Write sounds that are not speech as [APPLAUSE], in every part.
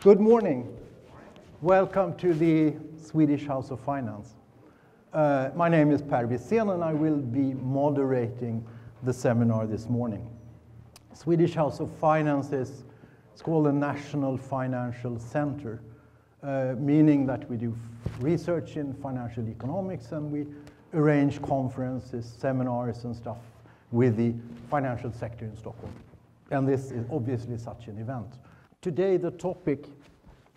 Good morning. Welcome to the Swedish House of Finance. Uh, my name is Per Wisén and I will be moderating the seminar this morning. Swedish House of Finance is it's called a National Financial Center, uh, meaning that we do research in financial economics and we arrange conferences, seminars and stuff with the financial sector in Stockholm. And this is obviously such an event. Today the topic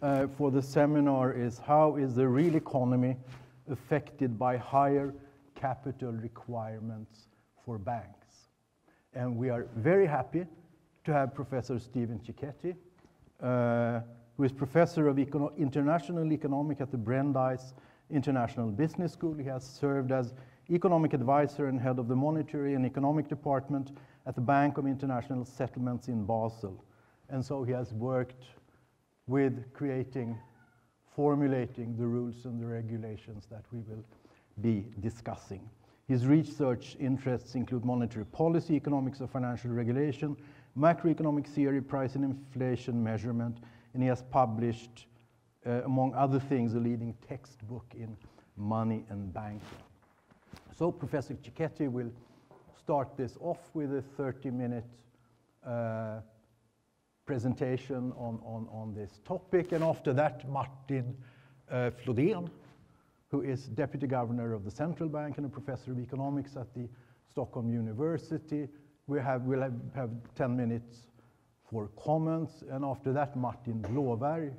uh, for the seminar is how is the real economy affected by higher capital requirements for banks. And we are very happy to have Professor Stephen Cecchetti, uh, who is Professor of Econo International economic at the Brandeis International Business School. He has served as Economic Advisor and Head of the Monetary and Economic Department at the Bank of International Settlements in Basel. And so he has worked with creating, formulating the rules and the regulations that we will be discussing. His research interests include monetary policy, economics of financial regulation, macroeconomic theory, price and inflation measurement, and he has published, uh, among other things, a leading textbook in money and banking. So Professor Cecchetti will start this off with a 30-minute uh, presentation on, this topic, and after that, Martin uh, Flodén, who is Deputy Governor of the Central Bank and a Professor of Economics at the Stockholm University, we have, we'll have, have 10 minutes for comments, and after that, Martin Blåberg,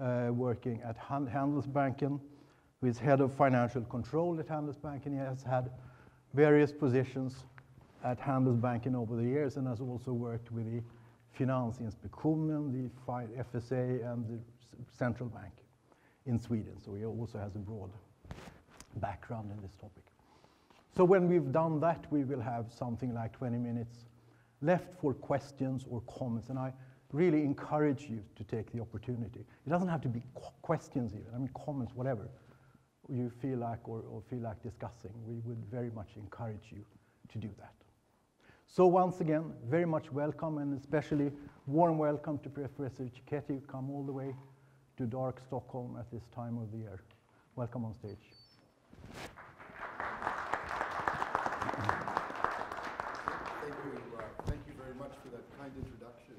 uh, working at Handelsbanken, who is head of financial control at Handelsbanken. He has had various positions at Handelsbanken over the years and has also worked with the Finansinspektionen, the FSA, and the central bank in Sweden. So he also has a broad background in this topic. So when we've done that, we will have something like 20 minutes left for questions or comments. And I really encourage you to take the opportunity. It doesn't have to be questions even, I mean comments, whatever you feel like or, or feel like discussing. We would very much encourage you to do that. So once again, very much welcome and especially warm welcome to Professor Cecchetti, come all the way to dark Stockholm at this time of the year. Welcome on stage. Thank you, uh, thank you very much for that kind introduction.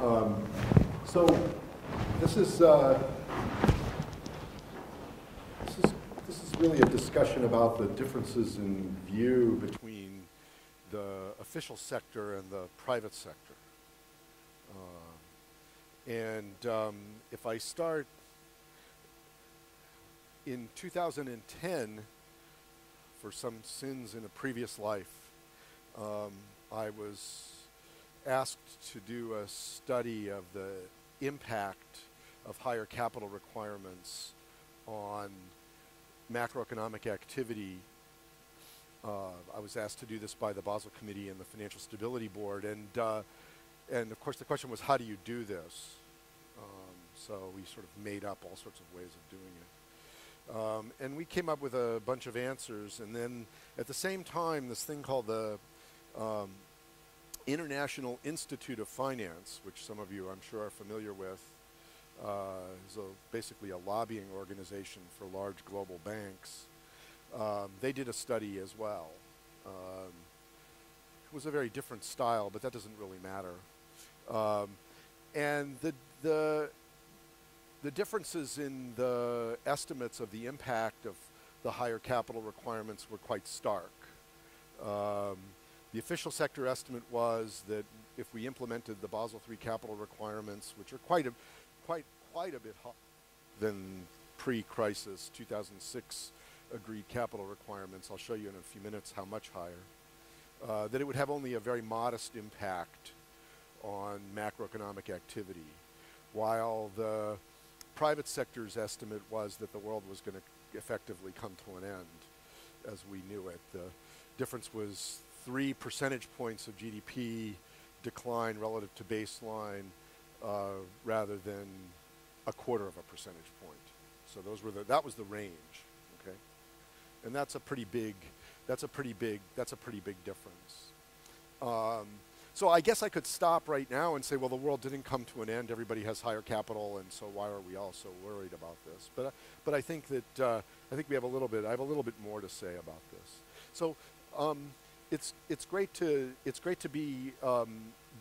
Uh, um, so this is, uh, this is this is really a discussion about the differences in view between the official sector and the private sector. Uh, and um, if I start in 2010, for some sins in a previous life, um, I was asked to do a study of the impact of higher capital requirements on macroeconomic activity. Uh, I was asked to do this by the Basel Committee and the Financial Stability Board, and uh, and of course the question was, how do you do this? Um, so we sort of made up all sorts of ways of doing it. Um, and we came up with a bunch of answers. And then at the same time, this thing called the um, International Institute of Finance, which some of you I'm sure are familiar with, uh, a, basically a lobbying organization for large global banks. Um, they did a study as well. Um, it was a very different style, but that doesn't really matter. Um, and the, the the differences in the estimates of the impact of the higher capital requirements were quite stark. Um, the official sector estimate was that if we implemented the Basel III capital requirements, which are quite a, quite, quite a bit higher than pre-crisis 2006 agreed capital requirements, I'll show you in a few minutes how much higher, uh, that it would have only a very modest impact on macroeconomic activity, while the private sector's estimate was that the world was going to effectively come to an end as we knew it. The difference was three percentage points of GDP decline relative to baseline uh, rather than a quarter of a percentage point. So those were the, that was the range, okay? And that's a pretty big, that's a pretty big, that's a pretty big difference. Um, so I guess I could stop right now and say, well, the world didn't come to an end. Everybody has higher capital, and so why are we all so worried about this? But, uh, but I think that uh, I think we have a little bit. I have a little bit more to say about this. So um, it's it's great to it's great to be um,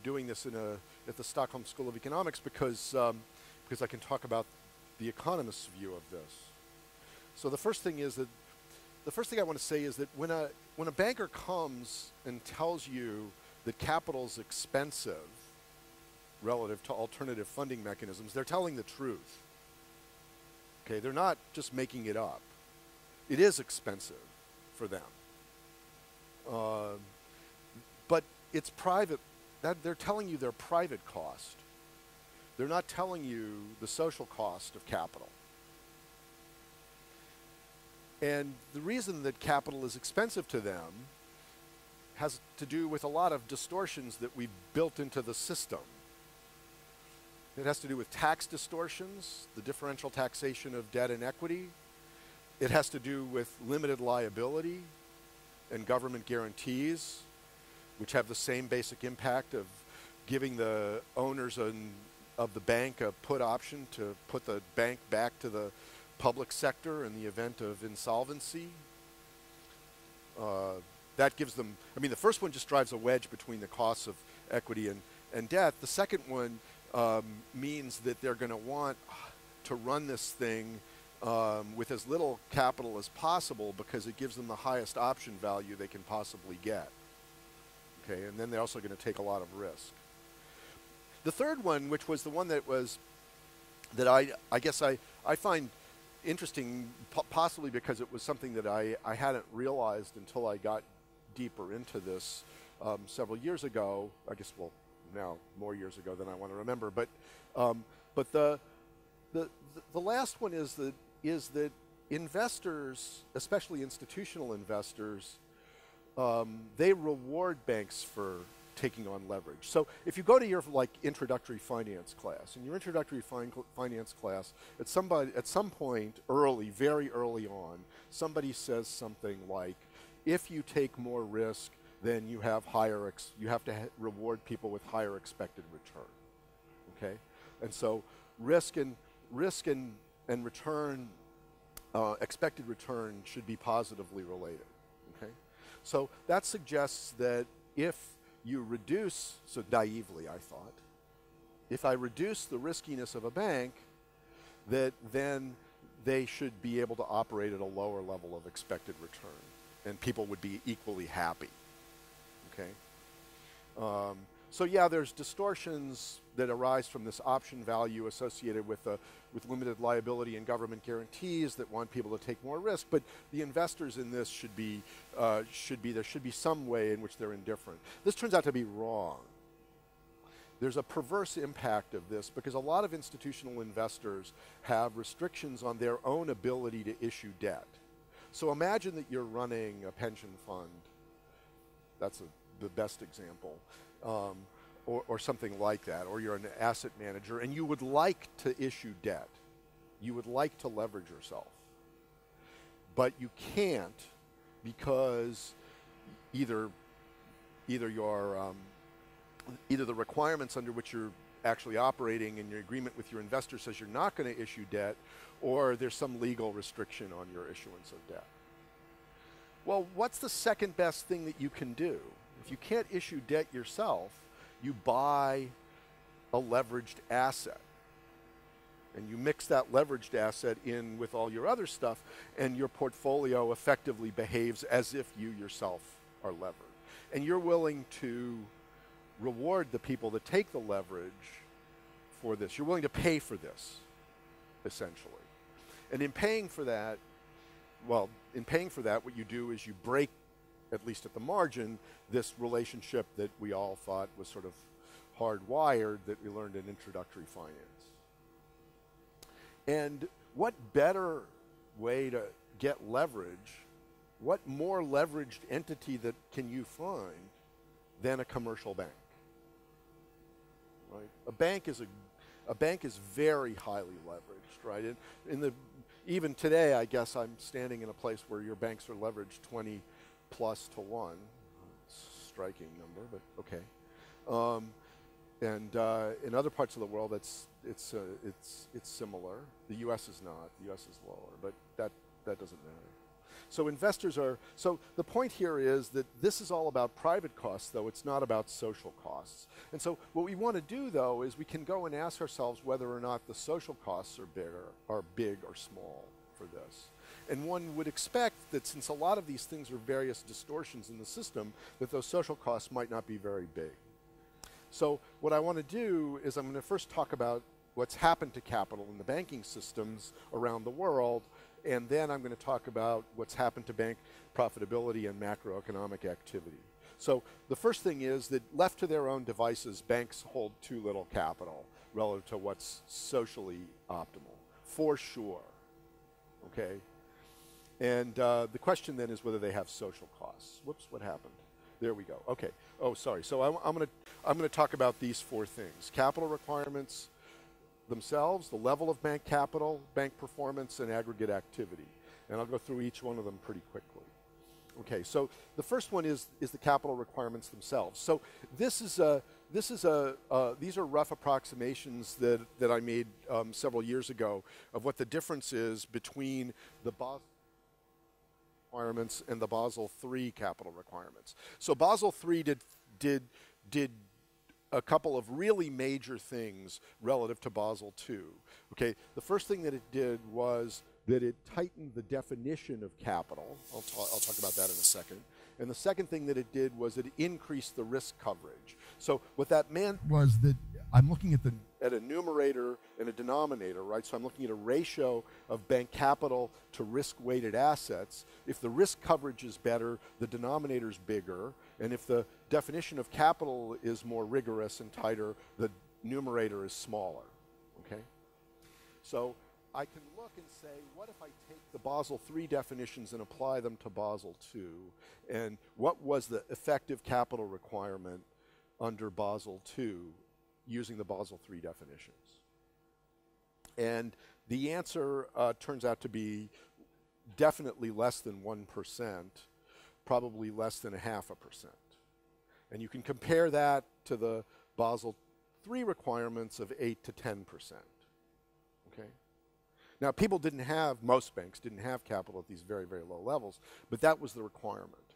doing this in a at the Stockholm School of Economics because um, because I can talk about the economist's view of this. So the first thing is that the first thing I want to say is that when a when a banker comes and tells you that capital is expensive relative to alternative funding mechanisms, they're telling the truth. Okay, they're not just making it up. It is expensive for them. Uh, but it's private. That they're telling you their private cost. They're not telling you the social cost of capital. And the reason that capital is expensive to them has to do with a lot of distortions that we've built into the system. It has to do with tax distortions, the differential taxation of debt and equity. It has to do with limited liability and government guarantees, which have the same basic impact of giving the owners an, of the bank a put option to put the bank back to the public sector in the event of insolvency. Uh, that gives them, I mean, the first one just drives a wedge between the costs of equity and, and debt. The second one um, means that they're going to want to run this thing um, with as little capital as possible because it gives them the highest option value they can possibly get. Okay, and then they're also going to take a lot of risk. The third one, which was the one that was that I I guess I I find interesting, possibly because it was something that I I hadn't realized until I got deeper into this um, several years ago. I guess well now more years ago than I want to remember, but um, but the the the last one is that is that investors, especially institutional investors, um, they reward banks for taking on leverage. So if you go to your like introductory finance class, in your introductory fin finance class, at somebody at some point early, very early on, somebody says something like, if you take more risk, then you have higher you have to reward people with higher expected return. Okay, and so risk and risk and and return, uh, expected return should be positively related. Okay, so that suggests that if you reduce, so naively I thought, if I reduce the riskiness of a bank, that then they should be able to operate at a lower level of expected return, and people would be equally happy. Okay. Um, so yeah, there's distortions that arise from this option value associated with, uh, with limited liability and government guarantees that want people to take more risk, but the investors in this should be, uh, should be, there should be some way in which they're indifferent. This turns out to be wrong. There's a perverse impact of this because a lot of institutional investors have restrictions on their own ability to issue debt. So imagine that you're running a pension fund. That's a, the best example um, or, or something like that, or you're an asset manager and you would like to issue debt. You would like to leverage yourself. But you can't because either, either your, um, either the requirements under which you're actually operating and your agreement with your investor says you're not going to issue debt, or there's some legal restriction on your issuance of debt. Well, what's the second best thing that you can do? If you can't issue debt yourself, you buy a leveraged asset. And you mix that leveraged asset in with all your other stuff, and your portfolio effectively behaves as if you yourself are levered. And you're willing to reward the people that take the leverage for this. You're willing to pay for this, essentially. And in paying for that, well, in paying for that, what you do is you break at least at the margin, this relationship that we all thought was sort of hardwired that we learned in introductory finance. And what better way to get leverage, what more leveraged entity that can you find than a commercial bank? Right? A bank is a a bank is very highly leveraged, right? In, in the even today, I guess I'm standing in a place where your banks are leveraged 20 plus to one. Striking number, but okay. Um, and uh, in other parts of the world, it's, it's, uh, it's, it's similar. The US is not. The US is lower, but that, that doesn't matter. So investors are, so the point here is that this is all about private costs, though it's not about social costs. And so what we want to do, though, is we can go and ask ourselves whether or not the social costs are bigger, are big or small for this. And one would expect that since a lot of these things are various distortions in the system, that those social costs might not be very big. So what I want to do is I'm going to first talk about what's happened to capital in the banking systems around the world and then I'm going to talk about what's happened to bank profitability and macroeconomic activity. So the first thing is that left to their own devices, banks hold too little capital relative to what's socially optimal, for sure. Okay? And uh, the question then is whether they have social costs. Whoops, what happened? There we go. Okay. Oh, sorry. So I'm, I'm going to I'm going to talk about these four things: capital requirements, themselves, the level of bank capital, bank performance, and aggregate activity. And I'll go through each one of them pretty quickly. Okay, so the first one is, is the capital requirements themselves. So this is a, this is a, uh, these are rough approximations that, that I made um, several years ago of what the difference is between the Basel requirements and the Basel III capital requirements. So Basel III did, did, did a couple of really major things relative to Basel II. Okay, the first thing that it did was that it tightened the definition of capital. I'll, ta I'll talk about that in a second. And the second thing that it did was it increased the risk coverage. So what that meant was that I'm looking at the at a numerator and a denominator, right? So I'm looking at a ratio of bank capital to risk-weighted assets. If the risk coverage is better, the denominator is bigger, and if the definition of capital is more rigorous and tighter, the numerator is smaller, okay? So I can look and say, what if I take the Basel III definitions and apply them to Basel II? And what was the effective capital requirement under Basel II using the Basel III definitions? And the answer uh, turns out to be definitely less than 1%, probably less than a half a percent. And you can compare that to the Basel III requirements of 8 to 10%. Okay? Now, people didn't have, most banks didn't have capital at these very, very low levels, but that was the requirement.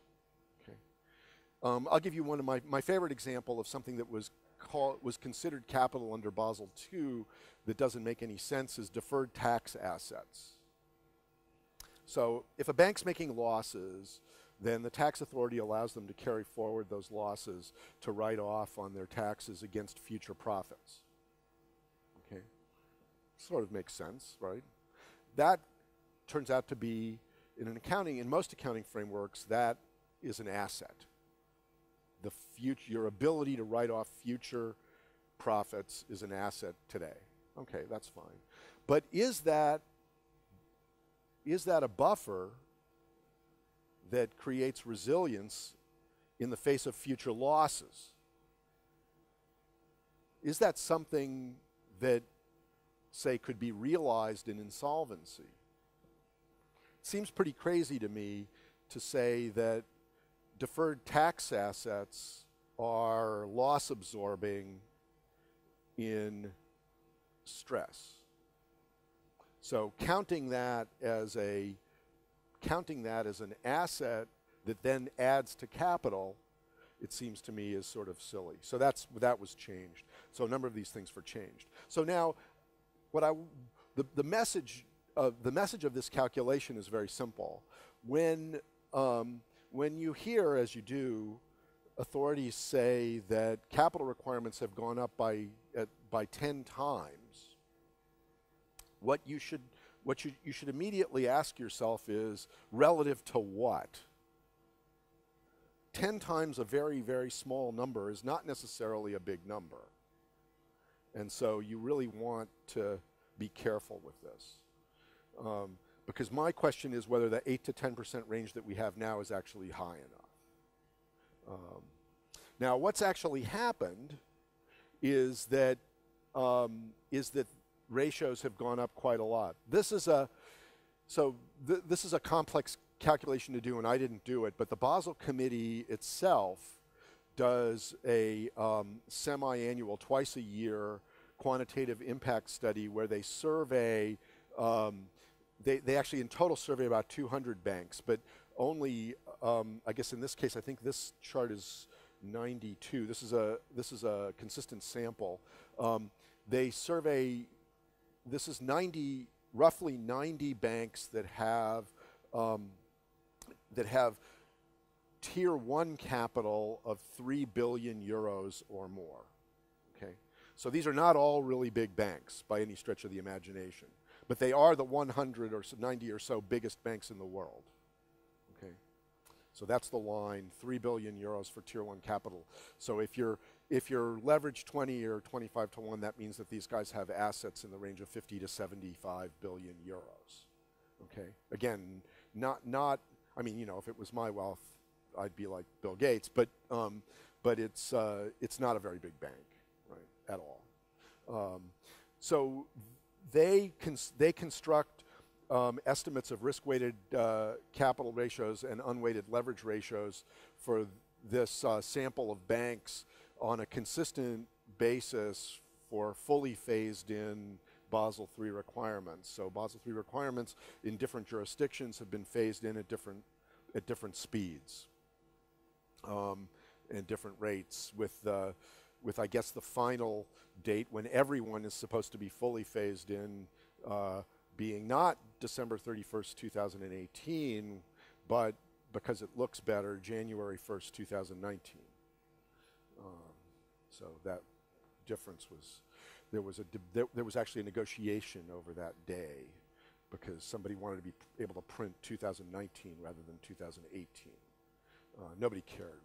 Okay? Um, I'll give you one of my, my favorite example of something that was, call, was considered capital under Basel II that doesn't make any sense is deferred tax assets. So if a bank's making losses, then the tax authority allows them to carry forward those losses to write off on their taxes against future profits. Okay? Sort of makes sense, right? That turns out to be, in an accounting, in most accounting frameworks, that is an asset. The future, your ability to write off future profits is an asset today. Okay, that's fine. But is that, is that a buffer that creates resilience in the face of future losses. Is that something that, say, could be realized in insolvency? Seems pretty crazy to me to say that deferred tax assets are loss absorbing in stress. So counting that as a counting that as an asset that then adds to capital, it seems to me is sort of silly. So that's that was changed. So a number of these things were changed. So now, what I the, the message of the message of this calculation is very simple. When um, when you hear, as you do, authorities say that capital requirements have gone up by by 10 times, what you should what you, you should immediately ask yourself is relative to what? 10 times a very, very small number is not necessarily a big number. And so you really want to be careful with this. Um, because my question is whether the 8 to 10% range that we have now is actually high enough. Um, now, what's actually happened is that um, is that ratios have gone up quite a lot. This is a, so th this is a complex calculation to do and I didn't do it, but the Basel Committee itself does a um, semi-annual, twice a year, quantitative impact study where they survey, um, they, they actually in total survey about 200 banks, but only, um, I guess in this case, I think this chart is 92. This is a, this is a consistent sample. Um, they survey, this is 90, roughly 90 banks that have, um, that have tier one capital of 3 billion euros or more. Okay? So these are not all really big banks by any stretch of the imagination, but they are the 100 or 90 or so biggest banks in the world. Okay? So that's the line, 3 billion euros for tier one capital. So if you're if you're leveraged 20 or 25 to 1, that means that these guys have assets in the range of 50 to 75 billion euros. Okay? Again, not not I mean, you know, if it was my wealth, I'd be like Bill Gates, but um, but it's uh, it's not a very big bank, right, at all. Um, so they cons- they construct um, estimates of risk-weighted uh, capital ratios and unweighted leverage ratios for this uh, sample of banks on a consistent basis for fully phased-in Basel III requirements. So Basel III requirements in different jurisdictions have been phased in at different at different speeds um, and different rates with, uh, with, I guess, the final date when everyone is supposed to be fully phased in uh, being not December 31st, 2018, but because it looks better, January 1st, 2019. Um, so that difference was, there was, a there, there was actually a negotiation over that day because somebody wanted to be able to print 2019 rather than 2018. Uh, nobody cared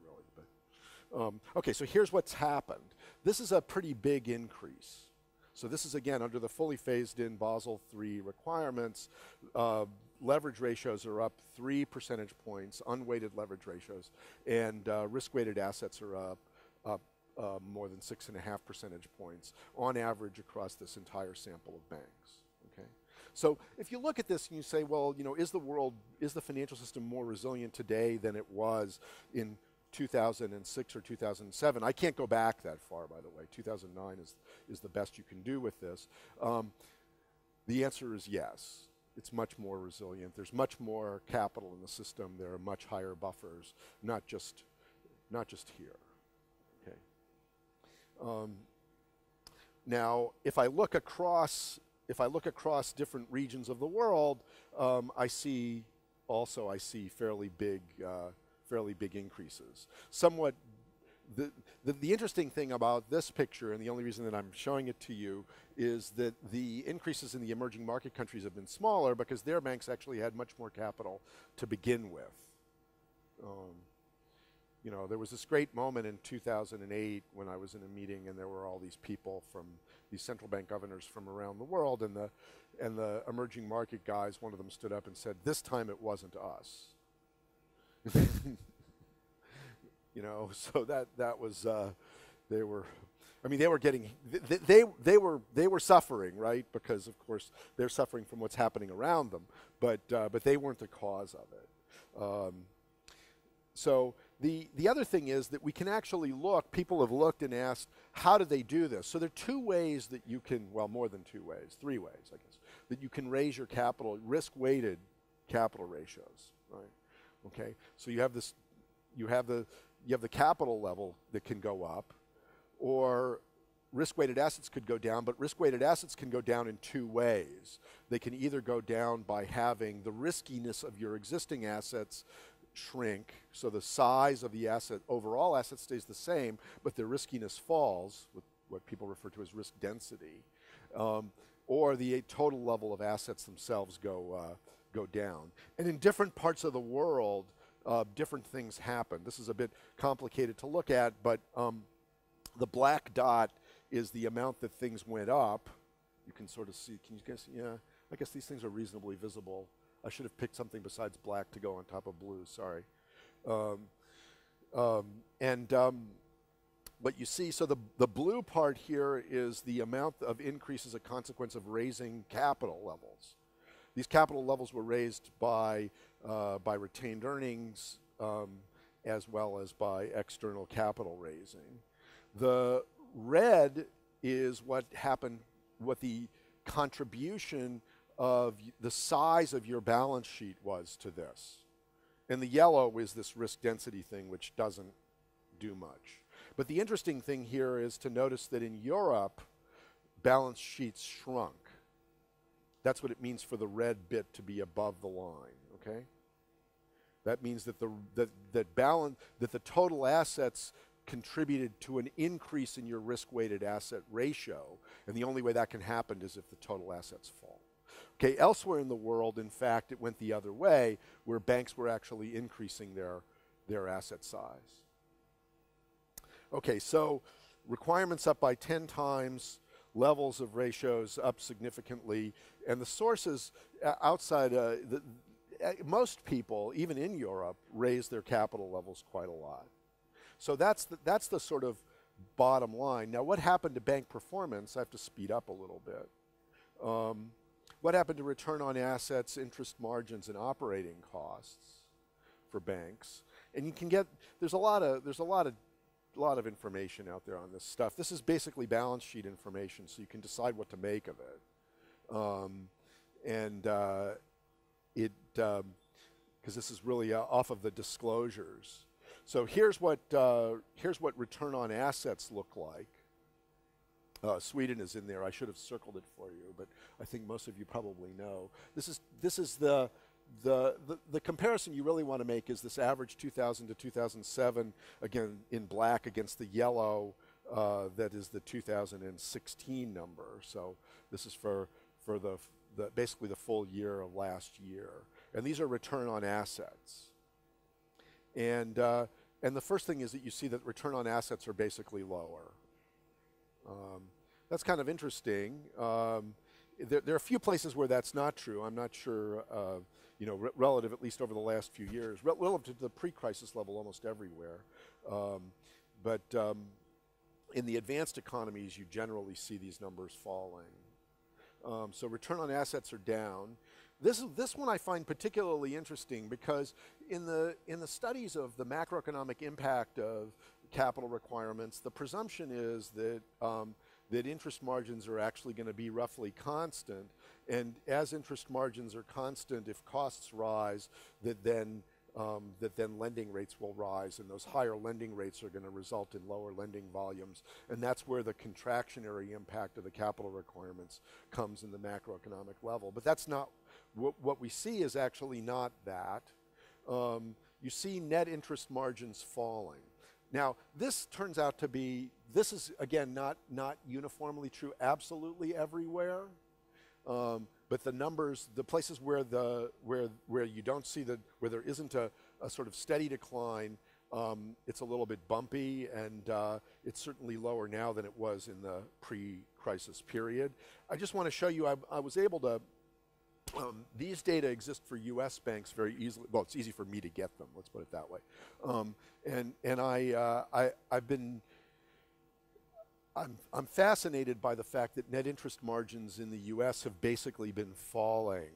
um, okay. So here's what's happened. This is a pretty big increase. So this is again under the fully phased-in Basel III requirements. Uh, leverage ratios are up three percentage points, unweighted leverage ratios, and uh, risk-weighted assets are up, up uh, more than six and a half percentage points on average across this entire sample of banks. Okay. So if you look at this and you say, well, you know, is the world, is the financial system more resilient today than it was in 2006 or 2007? I can't go back that far, by the way. 2009 is, is the best you can do with this. Um, the answer is yes. It's much more resilient. There's much more capital in the system. There are much higher buffers, not just, not just here. Okay. Um, now, if I look across if I look across different regions of the world, um, I see also I see fairly big, uh, fairly big increases. Somewhat, the, the, the, interesting thing about this picture, and the only reason that I'm showing it to you, is that the increases in the emerging market countries have been smaller because their banks actually had much more capital to begin with. Um, you know, there was this great moment in 2008 when I was in a meeting and there were all these people from these central bank governors from around the world and the and the emerging market guys, one of them stood up and said, "This time it wasn't us." [LAUGHS] you know, so that that was uh, they were I mean, they were getting they, they, they were they were suffering, right? Because of course they're suffering from what's happening around them, but uh, but they weren't the cause of it. Um, so the, the other thing is that we can actually look, people have looked and asked, how do they do this? So there are two ways that you can, well, more than two ways, three ways, I guess, that you can raise your capital, risk-weighted capital ratios, right? Okay, so you have this, you have the, you have the capital level that can go up, or risk-weighted assets could go down, but risk-weighted assets can go down in two ways. They can either go down by having the riskiness of your existing assets shrink, so the size of the asset, overall asset stays the same, but their riskiness falls, with what people refer to as risk density, um, or the total level of assets themselves go, uh, go down. And in different parts of the world, uh, different things happen. This is a bit complicated to look at, but um, the black dot is the amount that things went up. You can sort of see, can you guess, yeah, I guess these things are reasonably visible. I should have picked something besides black to go on top of blue, sorry. Um, um, and um, what you see, so the, the blue part here is the amount of increase as a consequence of raising capital levels. These capital levels were raised by, uh, by retained earnings um, as well as by external capital raising. The red is what happened, what the contribution of the size of your balance sheet was to this. And the yellow is this risk density thing, which doesn't do much. But the interesting thing here is to notice that in Europe, balance sheets shrunk. That's what it means for the red bit to be above the line, okay? That means that the, that, that, balance, that the total assets contributed to an increase in your risk-weighted asset ratio, and the only way that can happen is if the total assets fall. Okay, elsewhere in the world, in fact, it went the other way, where banks were actually increasing their, their asset size. Okay, so requirements up by 10 times, levels of ratios up significantly, and the sources uh, outside, uh, the, uh, most people, even in Europe, raise their capital levels quite a lot. So that's the, that's the sort of bottom line. Now, what happened to bank performance? I have to speed up a little bit. Um, what happened to return on assets, interest margins, and operating costs for banks? And you can get there's a lot of there's a lot of a lot of information out there on this stuff. This is basically balance sheet information, so you can decide what to make of it. Um, and uh, it because um, this is really uh, off of the disclosures. So here's what uh, here's what return on assets look like. Uh, Sweden is in there. I should have circled it for you, but I think most of you probably know. This is this is the the, the, the, comparison you really want to make is this average 2000 to 2007, again in black against the yellow, uh, that is the 2016 number. So this is for, for the, the, basically the full year of last year. And these are return on assets. And, uh, and the first thing is that you see that return on assets are basically lower. Um, that's kind of interesting. Um, there, there, are a few places where that's not true. I'm not sure, uh, you know, re relative at least over the last few years, Re relative to the pre-crisis level almost everywhere. Um, but um, in the advanced economies, you generally see these numbers falling. Um, so return on assets are down. This, this one I find particularly interesting because in the, in the studies of the macroeconomic impact of capital requirements, the presumption is that, um, that interest margins are actually going to be roughly constant. And as interest margins are constant, if costs rise, that then um, that then lending rates will rise, and those higher lending rates are going to result in lower lending volumes. And that's where the contractionary impact of the capital requirements comes in the macroeconomic level. But that's not what, what we see is actually not that. Um, you see net interest margins falling. Now, this turns out to be, this is, again, not, not uniformly true absolutely everywhere. Um, but the numbers, the places where, the, where, where you don't see the, where there isn't a, a sort of steady decline, um, it's a little bit bumpy and uh, it's certainly lower now than it was in the pre-crisis period. I just want to show you, I, I was able to um, these data exist for U.S. banks very easily. Well, it's easy for me to get them. Let's put it that way. Um, and and I, uh, I I've been. I'm, I'm fascinated by the fact that net interest margins in the U.S. have basically been falling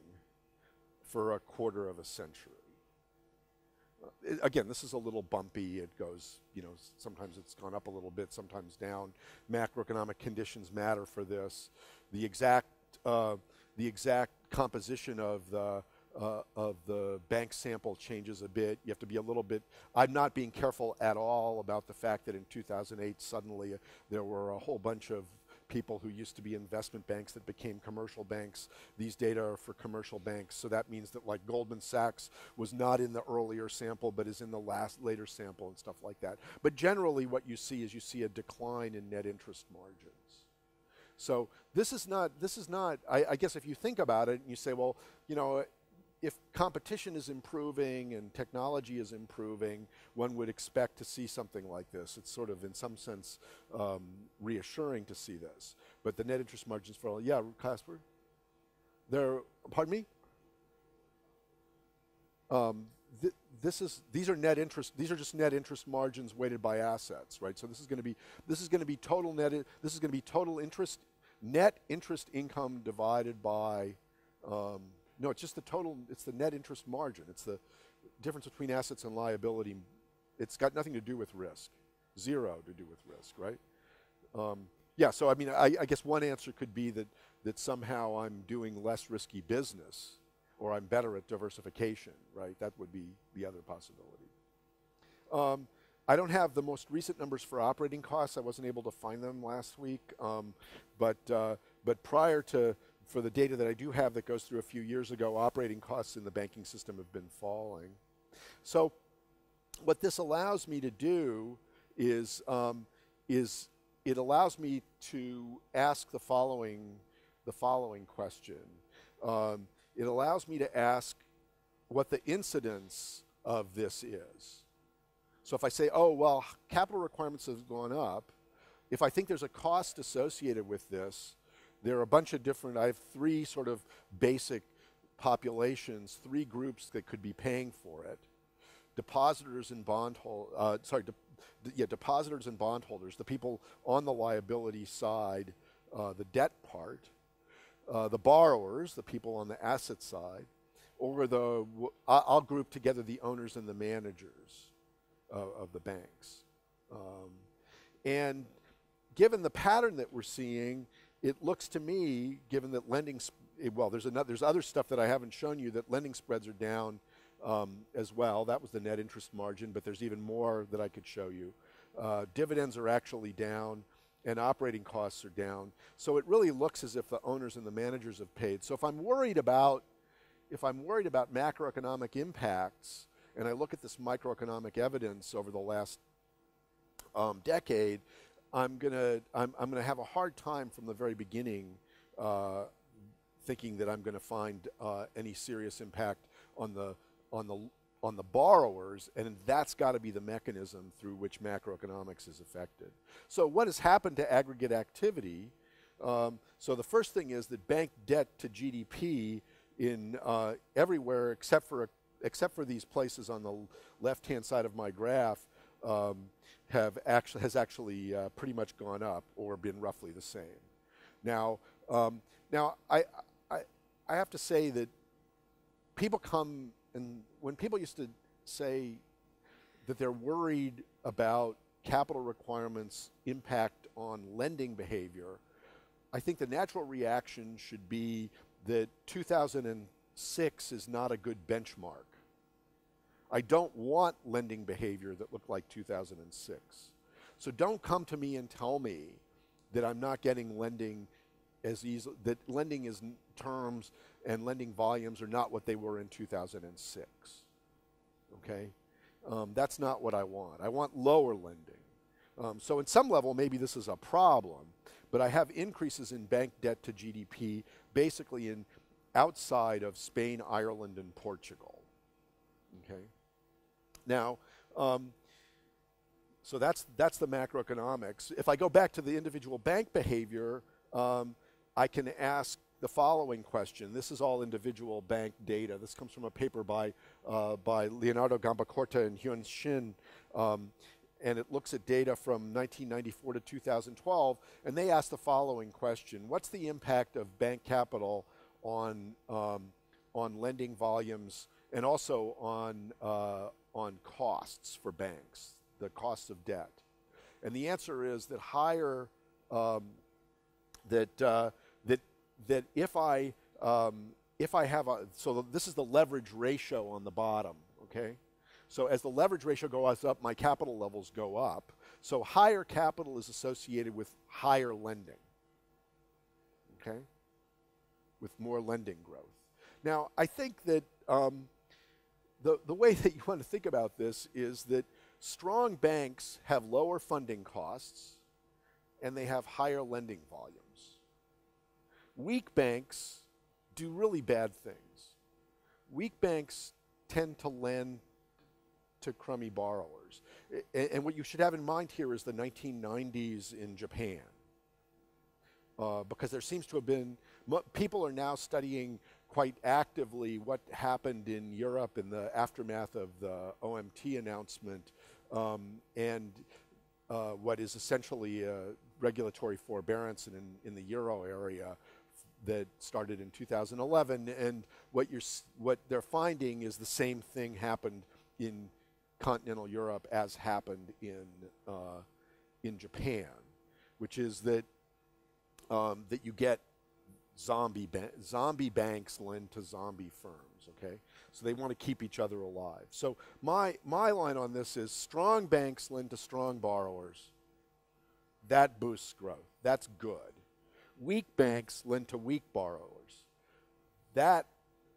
for a quarter of a century. Uh, again, this is a little bumpy. It goes, you know, sometimes it's gone up a little bit, sometimes down. Macroeconomic conditions matter for this. The exact uh, the exact composition of the uh, of the bank sample changes a bit. You have to be a little bit. I'm not being careful at all about the fact that in 2008 suddenly uh, there were a whole bunch of people who used to be investment banks that became commercial banks. These data are for commercial banks, so that means that like Goldman Sachs was not in the earlier sample, but is in the last later sample and stuff like that. But generally, what you see is you see a decline in net interest margins. So this is not, this is not, I, I guess if you think about it and you say, well, you know, if competition is improving and technology is improving, one would expect to see something like this. It's sort of, in some sense, um, reassuring to see this. But the net interest margins for all, yeah, Casper? They're, pardon me? Um, th this is, these are net interest, these are just net interest margins weighted by assets, right? So this is going to be, this is to be total net, this is going to be total interest net interest income divided by, um, no, it's just the total, it's the net interest margin. It's the difference between assets and liability it's got nothing to do with risk, zero to do with risk, right? Um, yeah, so I mean, I, I, guess one answer could be that, that somehow I'm doing less risky business or I'm better at diversification, right? That would be the other possibility. Um, I don't have the most recent numbers for operating costs. I wasn't able to find them last week. Um, but, uh, but prior to, for the data that I do have that goes through a few years ago, operating costs in the banking system have been falling. So what this allows me to do is, um, is it allows me to ask the following, the following question. Um, it allows me to ask what the incidence of this is. So if I say, oh, well, capital requirements have gone up, if I think there's a cost associated with this, there are a bunch of different, I have three sort of basic populations, three groups that could be paying for it. Depositors and bondholders, uh, sorry, de yeah, depositors and bondholders, the people on the liability side, uh, the debt part, uh, the borrowers, the people on the asset side, or the, I'll group together the owners and the managers of, of the banks. Um, and given the pattern that we're seeing, it looks to me, given that lending, well, there's, another, there's other stuff that I haven't shown you that lending spreads are down um, as well. That was the net interest margin, but there's even more that I could show you. Uh, dividends are actually down and operating costs are down. So it really looks as if the owners and the managers have paid. So if I'm worried about, if I'm worried about macroeconomic impacts, and I look at this microeconomic evidence over the last um, decade, I'm gonna I'm, I'm gonna have a hard time from the very beginning uh, thinking that I'm gonna find uh, any serious impact on the on the on the borrowers, and that's got to be the mechanism through which macroeconomics is affected. So what has happened to aggregate activity? Um, so the first thing is that bank debt to GDP in uh, everywhere except for except for these places on the left-hand side of my graph, um, have actually has actually uh, pretty much gone up or been roughly the same. Now, um, now I, I, I have to say that people come and when people used to say that they're worried about capital requirements impact on lending behavior, I think the natural reaction should be that 2006 is not a good benchmark. I don't want lending behavior that looked like 2006. So don't come to me and tell me that I'm not getting lending as easy, that lending is terms and lending volumes are not what they were in 2006. Okay? Um, that's not what I want. I want lower lending. Um, so in some level, maybe this is a problem, but I have increases in bank debt to GDP basically in outside of Spain, Ireland, and Portugal. Okay? Now, um, so that's, that's the macroeconomics. If I go back to the individual bank behavior, um, I can ask the following question. This is all individual bank data. This comes from a paper by, uh, by Leonardo Gambacorta and Hyun Shin. Um, and it looks at data from 1994 to 2012. And they ask the following question What's the impact of bank capital on, um, on lending volumes and also on, uh, on costs for banks, the costs of debt? And the answer is that higher, um, that, uh, that, that if I, um, if I have a, so this is the leverage ratio on the bottom, okay? So as the leverage ratio goes up, my capital levels go up. So higher capital is associated with higher lending, okay? With more lending growth. Now, I think that um, the, the way [LAUGHS] that you want to think about this is that strong banks have lower funding costs and they have higher lending volumes. Weak banks do really bad things. Weak banks tend to lend to crummy borrowers. And, and what you should have in mind here is the 1990s in Japan. Uh, because there seems to have been, people are now studying quite actively what happened in Europe in the aftermath of the OMT announcement um, and uh, what is essentially regulatory forbearance in, in the euro area that started in 2011. And what, you're, what they're finding is the same thing happened in continental Europe as happened in, uh, in Japan, which is that, um, that you get zombie, ba- zombie banks lend to zombie firms, okay? So they want to keep each other alive. So my, my line on this is strong banks lend to strong borrowers. That boosts growth. That's good. Weak banks lend to weak borrowers. That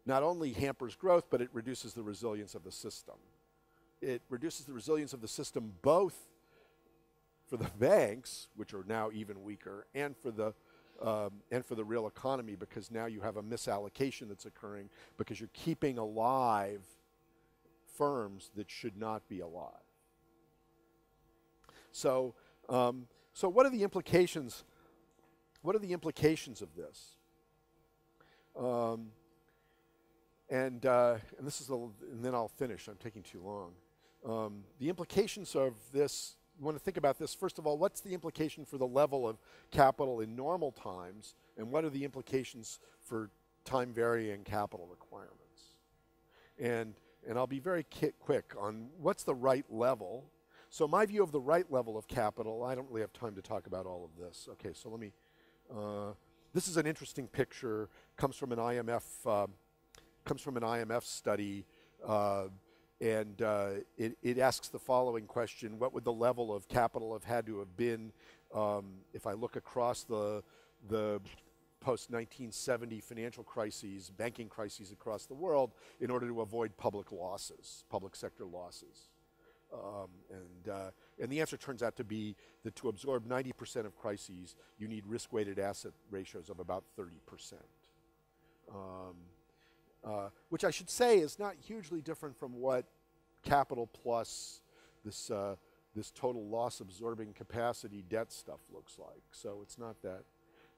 not only hampers growth, but it reduces the resilience of the system. It reduces the resilience of the system both for the banks, which are now even weaker, and for the um, and for the real economy because now you have a misallocation that's occurring because you're keeping alive firms that should not be alive. So, um, so what are the implications? What are the implications of this? Um, and uh, and this is a, and then I'll finish. I'm taking too long. Um, the implications of this want to think about this. First of all, what's the implication for the level of capital in normal times, and what are the implications for time varying capital requirements? And, and I'll be very quick on what's the right level. So, my view of the right level of capital, I don't really have time to talk about all of this. Okay, so let me. Uh, this is an interesting picture, comes from an IMF, uh, comes from an IMF study. Uh, and uh, it, it, asks the following question What would the level of capital have had to have been um, if I look across the, the post 1970 financial crises, banking crises across the world, in order to avoid public losses, public sector losses? Um, and, uh, and the answer turns out to be that to absorb 90% of crises, you need risk weighted asset ratios of about 30%. Um, uh, which I should say is not hugely different from what capital plus this, uh, this total loss absorbing capacity debt stuff looks like. So it's not that.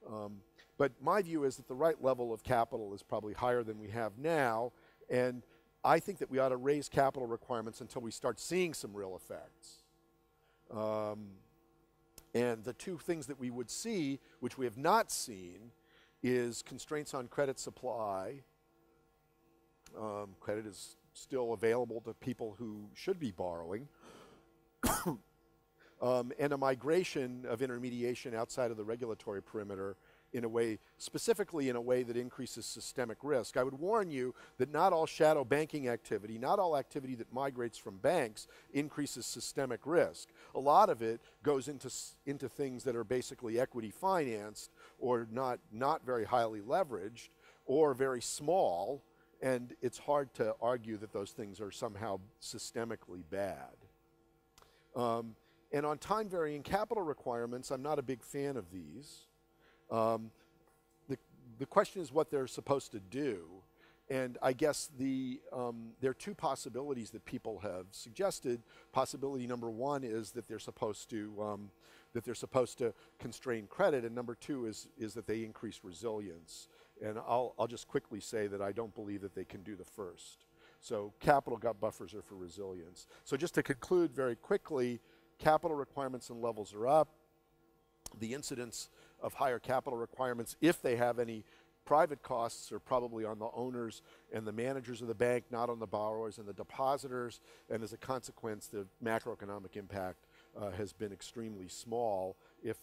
Um, but my view is that the right level of capital is probably higher than we have now. And I think that we ought to raise capital requirements until we start seeing some real effects. Um, and the two things that we would see, which we have not seen, is constraints on credit supply um, credit is still available to people who should be borrowing. [COUGHS] um, and a migration of intermediation outside of the regulatory perimeter in a way, specifically in a way that increases systemic risk. I would warn you that not all shadow banking activity, not all activity that migrates from banks increases systemic risk. A lot of it goes into, into things that are basically equity financed or not, not very highly leveraged or very small and it's hard to argue that those things are somehow systemically bad. Um, and on time varying capital requirements, I'm not a big fan of these. Um, the, the question is what they're supposed to do. And I guess the, um, there are two possibilities that people have suggested. Possibility number one is that they're supposed to, um, that they're supposed to constrain credit, and number two is, is that they increase resilience. And I'll, I'll just quickly say that I don't believe that they can do the first. So capital gut buffers are for resilience. So just to conclude very quickly, capital requirements and levels are up. The incidence of higher capital requirements, if they have any private costs, are probably on the owners and the managers of the bank, not on the borrowers and the depositors. And as a consequence, the macroeconomic impact uh, has been extremely small, if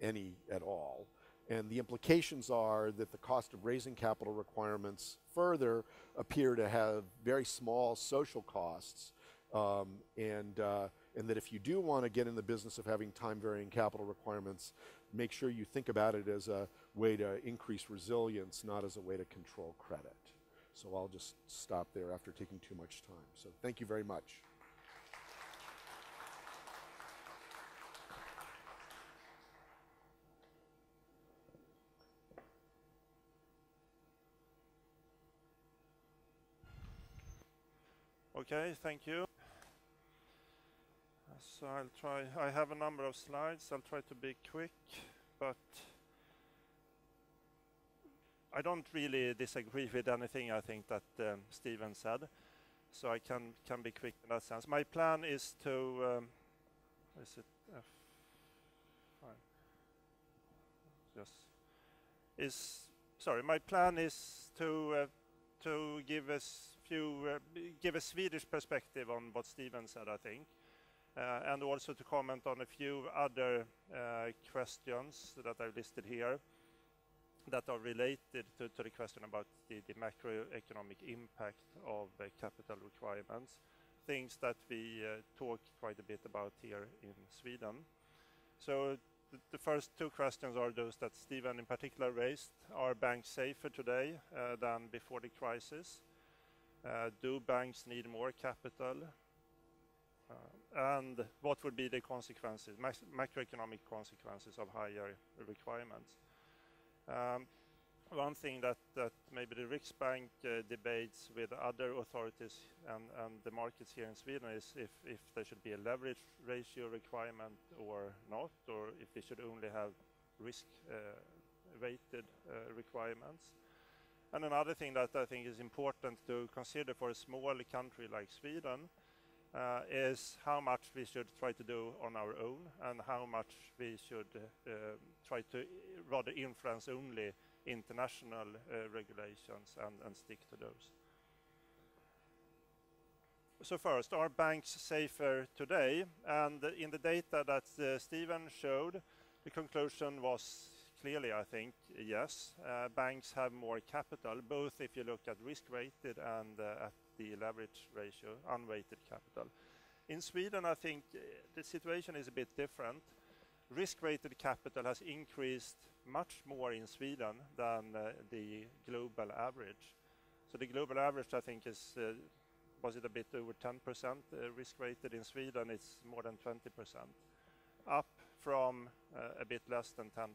any at all. And the implications are that the cost of raising capital requirements further appear to have very small social costs. Um, and, uh, and that if you do want to get in the business of having time varying capital requirements, make sure you think about it as a way to increase resilience, not as a way to control credit. So I'll just stop there after taking too much time. So thank you very much. Okay, thank you. So I'll try, I have a number of slides. I'll try to be quick, but I don't really disagree with anything I think that um, Stephen said. So I can, can be quick in that sense. My plan is to, um, is it F? Fine. Yes. Is, sorry, my plan is to, uh, to give us Eh, give a Swedish perspective on what Stephen said, I think, eh, and also to comment on a few other eh, questions that I've listed here that are related to the question about the macroeconomic impact of capital requirements, things that we talk quite a bit about here in Sweden. So the first two questions are those that Stephen in particular raised. Are banks safer today than before the crisis? Uh, do banks need more capital? Uh, and what would be the consequences, macroeconomic consequences of higher requirements? Um, one thing that that maybe the Riksbank uh, debates with other authorities and and the markets here in Sweden is if there should be a leverage ratio requirement or not, or if we should only have risk-weighted requirements. And another thing that I think is important to consider for a small country like Sweden uh, is how much we should try to do on our own and how much we should uh, uh, try to rather influence only international regulations and stick to those. So First, are banks safer today? And in the data that Stephen showed, the conclusion was clearly, I think, yes. Uh, banks have more capital, both if you look at risk-weighted and uh, at the leverage ratio, unweighted capital. In Sweden, I think uh, the situation is a bit different. Risk-weighted capital has increased much more in Sweden than the global average. So the global average, I think, is was it a bit over 10% risk-weighted? In Sweden, it's more than 20%, up from uh, a bit less than 10%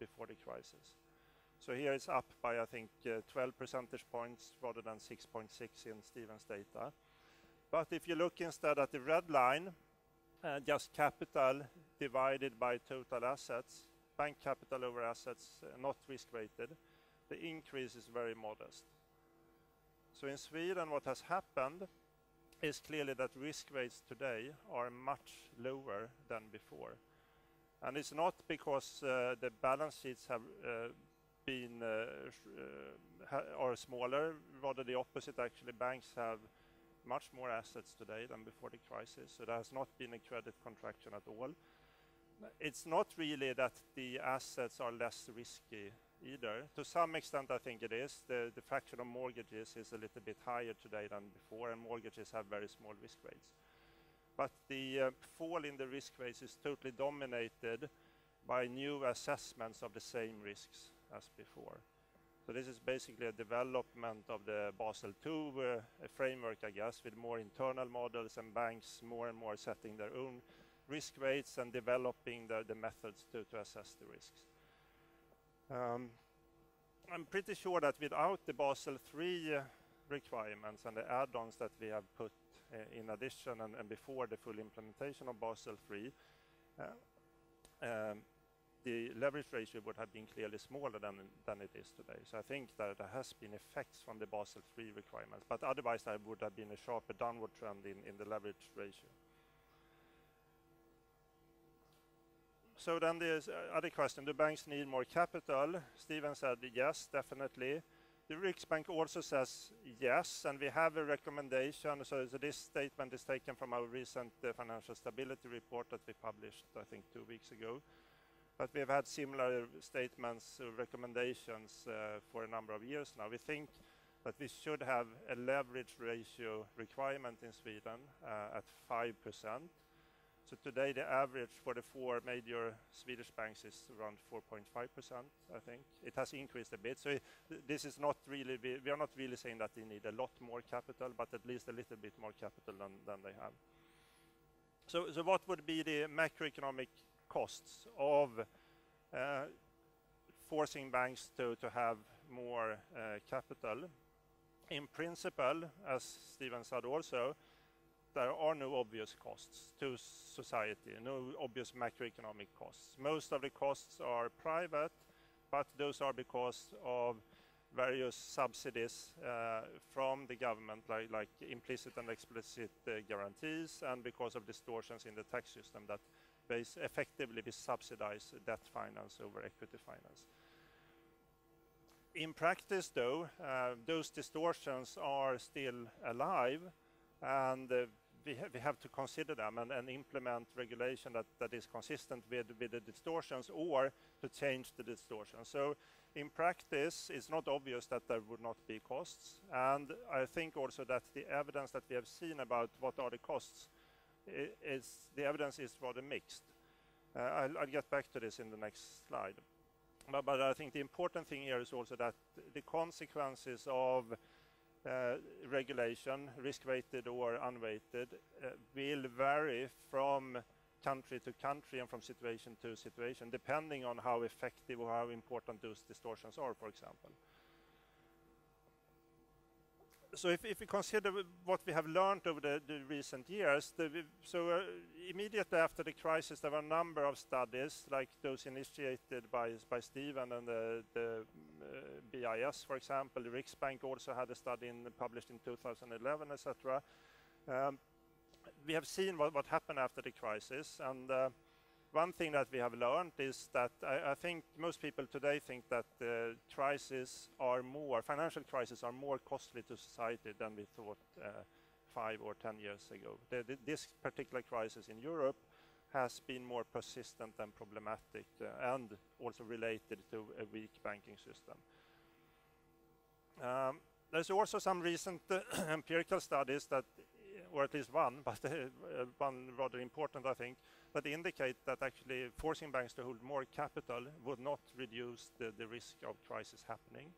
before the crisis. So here it's up by, I think, uh, 12 percentage points rather than 6.6 in Stephen's data. But if you look instead at the red line, uh, just capital divided by total assets, bank capital over assets, not risk-weighted, the increase is very modest. So in Sweden, what has happened is clearly that risk weights today are much lower than before. And it's not because uh, the balance sheets have uh, been uh, are smaller, rather the opposite, actually. Banks have much more assets today than before the crisis. So there has not been a credit contraction at all. It's not really that the assets are less risky either. To some extent, I think it is. The fraction of mortgages is a little bit higher today than before, and mortgages have very small risk weights. The uh, fall in the risk weights is totally dominated by new assessments of the same risks as before. So this is basically a development of the Basel II uh, framework, I guess, with more internal models and banks more and more setting their own risk weights and developing the methods to assess the risks. Um, I'm pretty sure that without the Basel III uh, requirements and the add-ons that we have put Eh, in addition and before the full implementation of Basel III, eh, eh, the leverage ratio would have been clearly smaller than than it is today. So I think that there has been effects from the Basel III requirements, but otherwise, there would have been a sharper downward trend in the leverage ratio. So then there's other question, do banks need more capital? Stephen said yes, definitely. The Riksbank also says yes, and we have a recommendation. So this statement is taken from our recent uh, financial stability report that we published, I think, two weeks ago. But we've had similar statements, uh, recommendations uh, for a number of years now. We think that we should have a leverage ratio requirement in Sweden at 5%. So today, the average for the four major Swedish banks is around 4.5%, I think. It has increased a bit. So it, this is not really, we are not really saying that they need a lot more capital, but at least a little bit more capital than than they have. So, so what would be the macroeconomic costs of uh, forcing banks to have more uh, capital? In principle, as Stephen said also, there are no obvious costs to society, no obvious macroeconomic costs. Most of the costs are private, but those are because of various subsidies from the government, like implicit and explicit guarantees, and because of distortions in the tax system that effectively subsidize debt finance over equity finance. in practice, though, uh, those distortions are still alive, and uh, we, ha we, have to consider them and, implement regulation that, is consistent with, the distortions or to change the distortions. So in practice, it's not obvious that there would not be costs. And I think also that the evidence that we have seen about what are the costs is the evidence is rather mixed. Uh, I'll, get back to this in the next slide. But, I think the important thing here is also that the consequences of regulation, risk-weighted or unweighted, uh, will vary from country to country and from situation to situation, depending on how effective or how important those distortions are, for example. So if, if we consider what we have learned over the, the recent years, the, so uh, immediately after the crisis, there were a number of studies, like those initiated by, by Stephen and the, the uh, BIS, for example. The Riksbank also had a study in, published in 2011, etc. Um, we have seen what, what happened after the crisis, and uh, one thing that we have learned is that I, I think most people today think that uh, crises are more, financial crises are more costly to society than we thought uh, five or ten years ago. The, this particular crisis in Europe has been more persistent and problematic uh, and also related to a weak banking system. Um, there's also some recent uh, [CLEARS THROAT] empirical studies that or at least one, [LAUGHS] but uh, one rather important, I think, that indicate that actually forcing banks to hold more capital would not reduce the, the risk of crisis happening.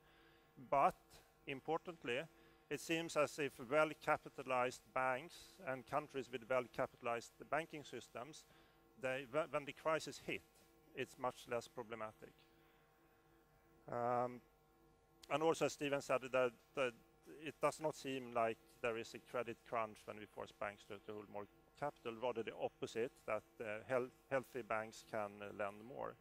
But importantly, it seems as if well-capitalized banks and countries with well-capitalized banking systems, they, when the crisis hit, it's much less problematic. Um, and also, as Stephen said, that, that it does not seem like there is a credit crunch when we force banks to, to hold more capital, rather the opposite, that uh, health, healthy banks can uh, lend more.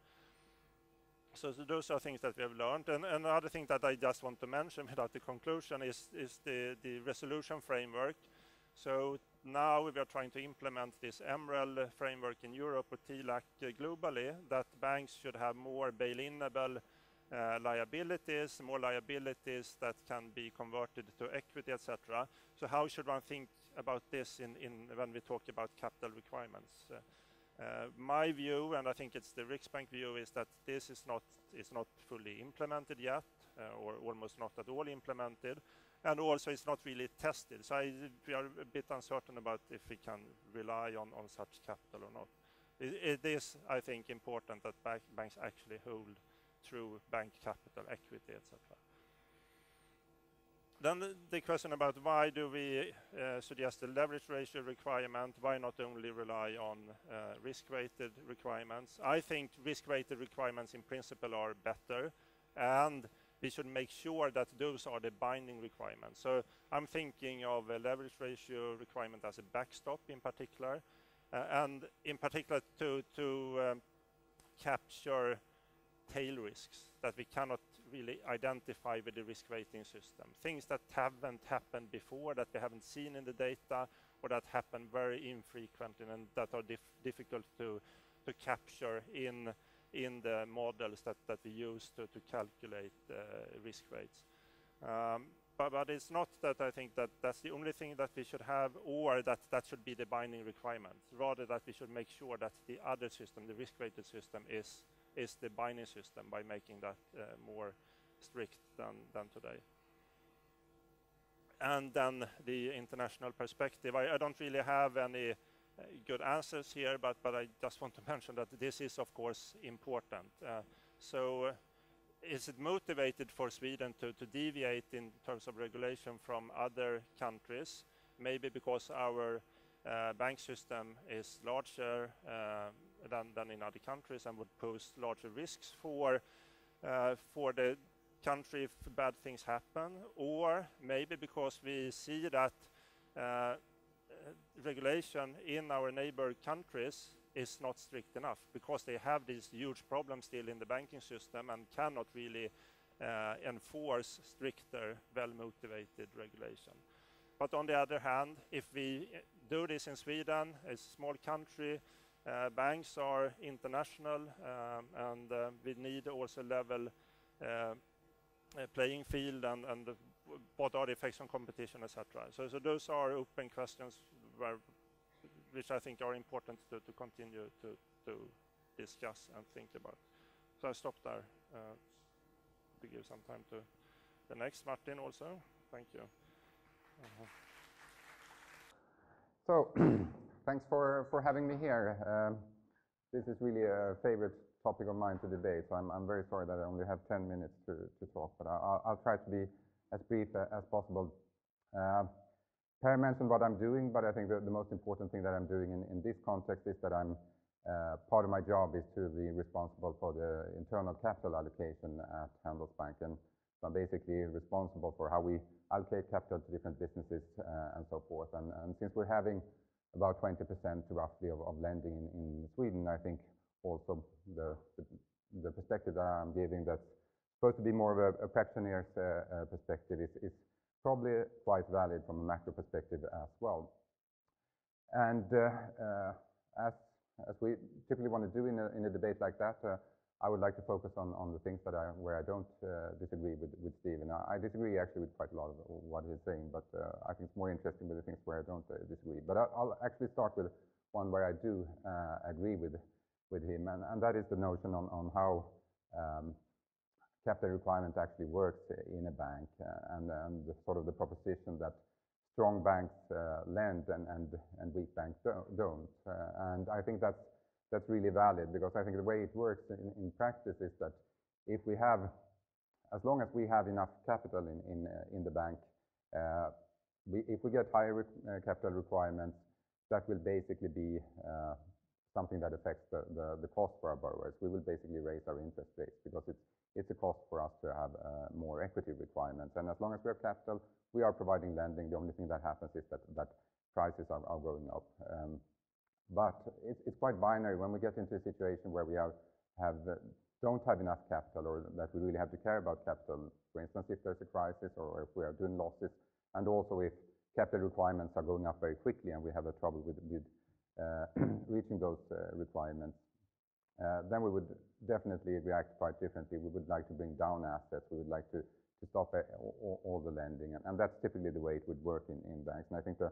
So, those are things that we have learned. And, and another thing that I just want to mention [LAUGHS] without the conclusion is, is the, the resolution framework. So now we are trying to implement this MREL framework in Europe or TLAC uh, globally, that banks should have more bail-inable uh, liabilities, more liabilities that can be converted to equity, etc. So how should one think about this when we talk about capital requirements? Uh, uh, my view, and I think it's the Riksbank view, is that this is not is not fully implemented yet, or almost not at all implemented, and also it's not really tested. So we are a bit uncertain about if we can rely on, on such capital or not. It, is, I think, important that bank, banks actually hold through bank capital, equity, etc. Then the question about why do we uh, suggest a leverage ratio requirement? Why not only rely on uh, risk-weighted requirements? I think risk-weighted requirements in principle are better, and we should make sure that those are the binding requirements. So I'm thinking of a leverage ratio requirement as a backstop in particular, uh, and in particular to, to um, capture tail risks that we cannot really identify with the risk weighting system. Things that haven't happened before, that we haven't seen in the data, or that happen very infrequently and that are dif difficult to, to capture in, in the models that, that we use to, to calculate uh, risk weights. Um, but, but, it's not that I think that that's the only thing that we should have or that that should be the binding requirement. Rather that we should make sure that the other system, the risk-weighted system, is is the binding system by making that uh, more strict than, than today. And then the international perspective. I, I don't really have any uh, good answers here, but, but I just want to [LAUGHS] mention that this is, of course, important. Uh, so uh, is it motivated for Sweden to, to deviate in terms of regulation from other countries? Maybe because our uh, bank system is larger, uh, than, than in other countries and would pose larger risks for, uh, for the country if bad things happen, or maybe because we see that uh, regulation in our neighbor countries is not strict enough because they have these huge problems still in the banking system and cannot really uh, enforce stricter, well-motivated regulation. But on the other hand, if we do this in Sweden, a small country, Uh, banks are international, um, and uh, we need also level uh, uh, playing field and what are the effects on competition, et so Those are open questions which I think are important to continue to discuss and think about. So I stop there to give some time to the next Martin also. Thank you. Uh-huh. [CLEARS THROAT] Thanks for having me here. Um, this is really a favorite topic of mine to debate, so I'm very sorry that I only have 10 minutes to talk, but I'll try to be as brief uh, as possible. Uh, per mentioned what I'm doing, but I think the most important thing that I'm doing in this context is that I'm uh, part of my job is to be responsible for the internal capital allocation at Handelsbanken. I'm basically responsible for how we allocate capital to different businesses and so forth. And since we're having about 20% roughly of lending in Sweden, I think also the perspective that I'm giving that's supposed to be more of a practitioner's uh, uh, perspective is probably quite valid from a macro perspective as well. And uh, as as we typically want to do in a debate like that, I would like to focus on on the things that I, where I don't uh, disagree with Stephen. I disagree actually with quite a lot of what he's saying, but uh, I think it's more interesting with the things where I don't uh, disagree. But I'll actually start with one where I do agree with with him, and and that is the notion on on how um, capital requirement actually works in a bank, and the sort of the proposition that strong banks lend and weak banks don't. And I think that's really valid because I think the way it works in in practice is that if we have, as long as we have enough capital in in uh, in the bank, uh, we if we get higher uh, capital requirements, that will basically be something that affects the the cost for our borrowers. We will basically raise our interest rates because it's it's a cost for us to have more equity requirements. And as long as we have capital, we are providing lending. The only thing that happens is that that prices are going up. Um, But it's quite binary when we get into a situation where we have uh, don't have enough capital or that we really have to care about capital. For instance, if there's a crisis or if we are doing losses, and also if capital requirements are going up very quickly and we have a trouble with uh, [CLEARS THROAT] reaching those uh, requirements, then we would definitely react quite differently. We would like to bring down assets. We would like to stop all the lending, and that's typically the way it would work in banks. And I think the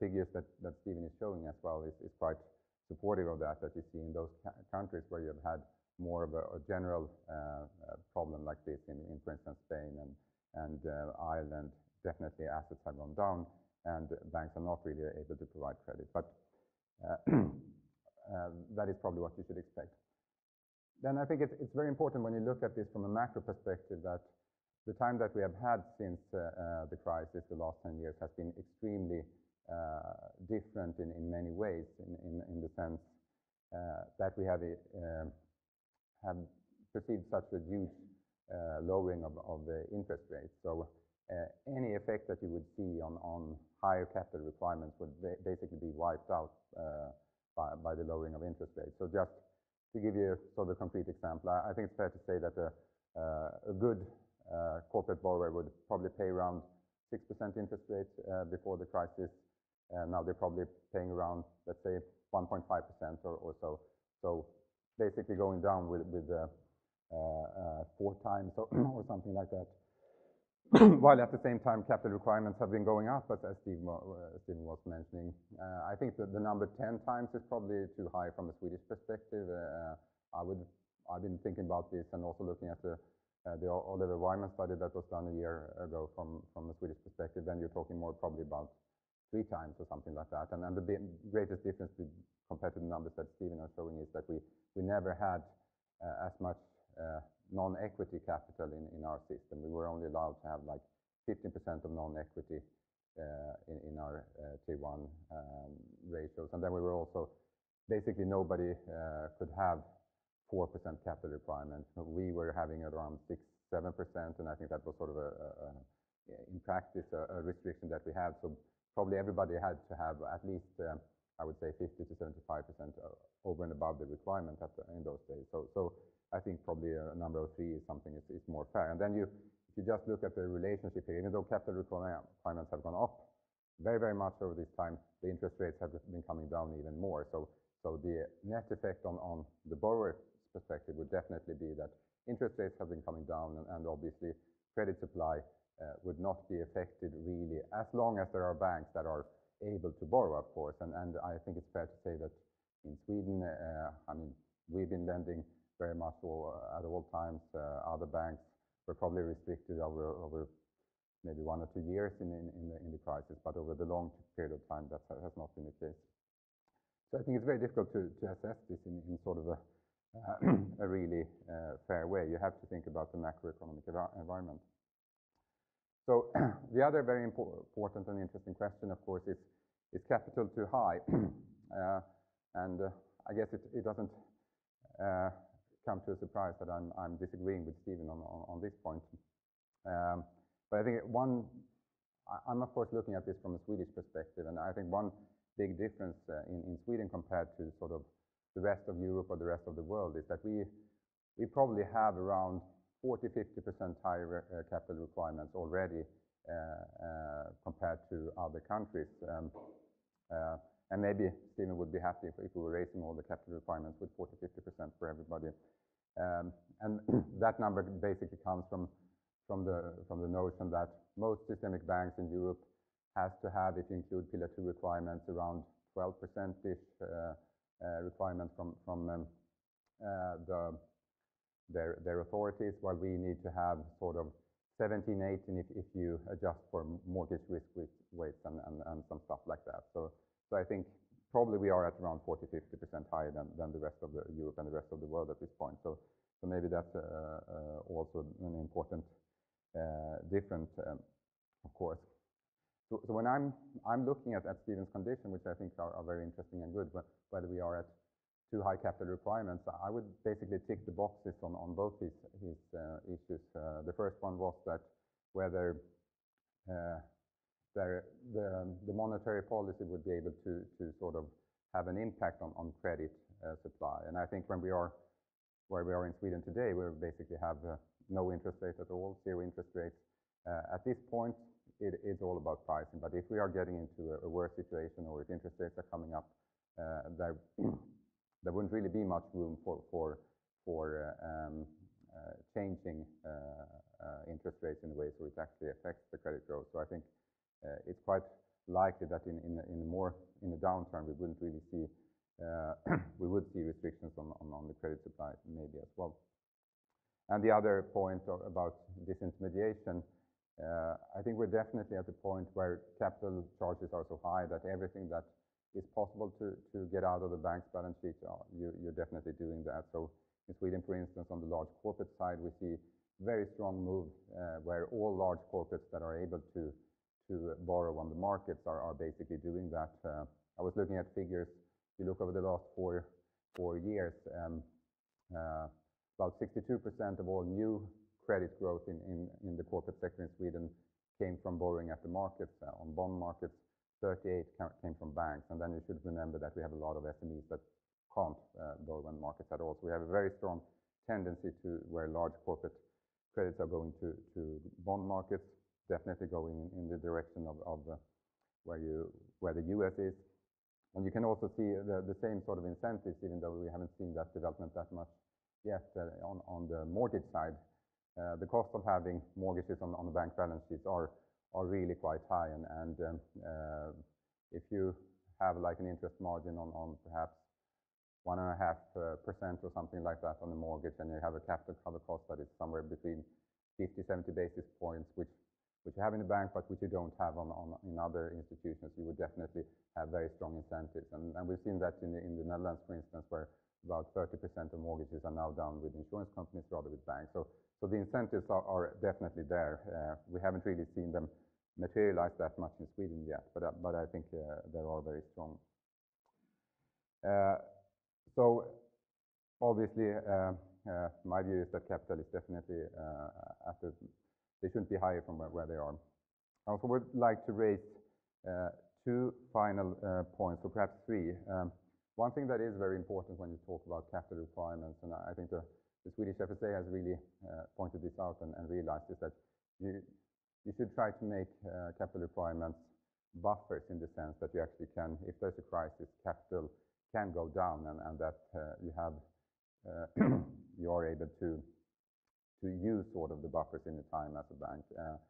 figures that Stephen is showing as well is quite supportive of that that you see in those countries where you have had more of a general uh, uh, problem like this in, for instance, Spain and uh, Ireland. Definitely assets have gone down, and banks are not really able to provide credit. But [CLEARS THROAT] um, that is probably what you should expect. Then I think it's very important when you look at this from a macro perspective, that the time that we have had since the crisis, the last 10 years, has been extremely Uh, different in many ways in the sense uh, that we have um, have perceived such a huge uh, lowering of the interest rates. So, any effect that you would see on higher capital requirements would basically be wiped out by the lowering of interest rates. So just to give you sort of a concrete example, I think it's fair to say that a good corporate borrower would probably pay around 6% interest rates before the crisis. And now they're probably paying around, let's say, 1.5% or so. So basically going down with uh, uh, four times [CLEARS THROAT] or something like that. [CLEARS THROAT] While at the same time, capital requirements have been going up, but as Stephen was mentioning. Uh, I think that the number 10 times is probably too high from a Swedish perspective. I've been thinking about this and also looking at the Oliver Wyman study that was done a year ago from a Swedish perspective. Then you're talking more probably about three times or something like that. And the greatest difference compared to the numbers that Stephen was showing is that we never had uh, as much uh, non-equity capital in our system. We were only allowed to have like, 15% of non-equity uh, in our Tier 1 um, ratios. And then we were also basically nobody could have 4% capital requirements. We were having around 6, 7%, and I think that was sort of, a in practice, a restriction that we had. Probably everybody had to have at least, uh, I would say 50%-75% uh, over and above the requirement in those days. So so I think probably a number of three is something is more fair. And then you if you just look at the relationship here, even though capital requirements have gone up very very much over this time, the interest rates have been coming down even more. So so the net effect on the borrower perspective would definitely be that interest rates have been coming down, and obviously credit supply Uh, would not be affected really as long as there are banks that are able to borrow, of course. And and I think it's fair to say that in Sweden, uh, I mean, we've been lending very much uh, at all times. Other banks were probably restricted over maybe one or two years in the crisis, but over the long period of time, that has not been the case. So I think it's very difficult to assess this in sort of a [CLEARS THROAT] really fair way. You have to think about the macroeconomic environment. So [CLEARS THROAT] the other very important and interesting question, of course, is is capital too high? [CLEARS THROAT] Uh, and uh, I guess it doesn't uh, come to a surprise that I'm disagreeing with Stephen on this point. Um but I think one I'm of course looking at this from a Swedish perspective, and I think one big difference in Sweden compared to sort of the rest of Europe or the rest of the world is that we probably have around 40%-50% higher uh, capital requirements already uh, uh, compared to other countries. Um, and maybe Stephen would be happy if we were raising all the capital requirements with 40%-50% for everybody. Um, and [CLEARS THROAT] that number basically comes from the notion that most systemic banks in Europe has to have, if you include Pillar 2 requirements, around 12%-ish requirements from um, their their authorities, while we need to have sort of 17, 18 if if you adjust for mortgage risk weights and and some stuff like that. So, so I think probably we are at around 40%-50% higher than than the rest of Europe and the rest of the world at this point. So, so maybe that's uh, uh, also an important uh, difference, um, of course. So, so, when I'm I'm looking at at Stephen's condition, which I think are very interesting and good, but whether we are at too high capital requirements, I would basically tick the boxes on both his uh, issues. Uh, the first one was that whether uh, the monetary policy would be able to sort of have an impact on credit supply. And I think when we are where we are in Sweden today, we basically have no interest rate at all, zero interest rates. At this point, it is all about pricing. But if we are getting into a worse situation or if interest rates are coming up, there wouldn't really be much room for for for uh, um, uh, changing uh, interest rates in a way so it actually affects the credit growth. So I think it's quite likely that in in, a more in a downturn, we wouldn't really see [CLEARS THROAT] we would see restrictions on on the credit supply maybe as well. And the other point about disintermediation, I think we're definitely at the point where capital charges are so high that everything that is possible to to get out of the bank's balance sheet, uh, you're definitely doing that. So in Sweden, for instance, on the large corporate side, we see very strong move uh, where all large corporates that are able to to borrow on the markets are are basically doing that. Uh, I was looking at figures. If you look over the last four four years, um, about 62% of all new credit growth in the corporate sector in Sweden came from borrowing at the markets. On bond markets, 38 came from banks. And then you should remember that we have a lot of SMEs that can't uh, borrow on markets at all. So we have a very strong tendency to where large corporate credits are going to bond markets, definitely going in the direction of uh, where you where the U.S. is. And you can also see the same sort of incentives, even though we haven't seen that development that much yet uh, on the mortgage side. The cost of having mortgages on the bank balance sheets are really quite high. And um, uh, if you have like an interest margin on perhaps 1.5% uh, or something like that on the mortgage, and you have a capital cover cost that is somewhere between 50, 70 basis points, which which you have in the bank, but which you don't have in other institutions, you would definitely have very strong incentives. And and we've seen that in the Netherlands, for instance, where about 30% of mortgages are now done with insurance companies rather with banks. So so the incentives are definitely there. Uh, we haven't really seen them materialize that much in Sweden yet, but uh, I think uh, they are very strong. Uh, so obviously, my view is that capital is definitely at the. they shouldn't be higher from where they are. I also would like to raise two final points, or perhaps three. Um, one thing that is very important when you talk about capital requirements, and I think the Swedish FSA has really pointed this out and realized, is that you should try to make capital requirements buffers in the sense that you actually can, if there's a crisis, capital can go down and that you have, [CLEARS THROAT] you are able to to use sort of the buffers in the time as a bank. Uh,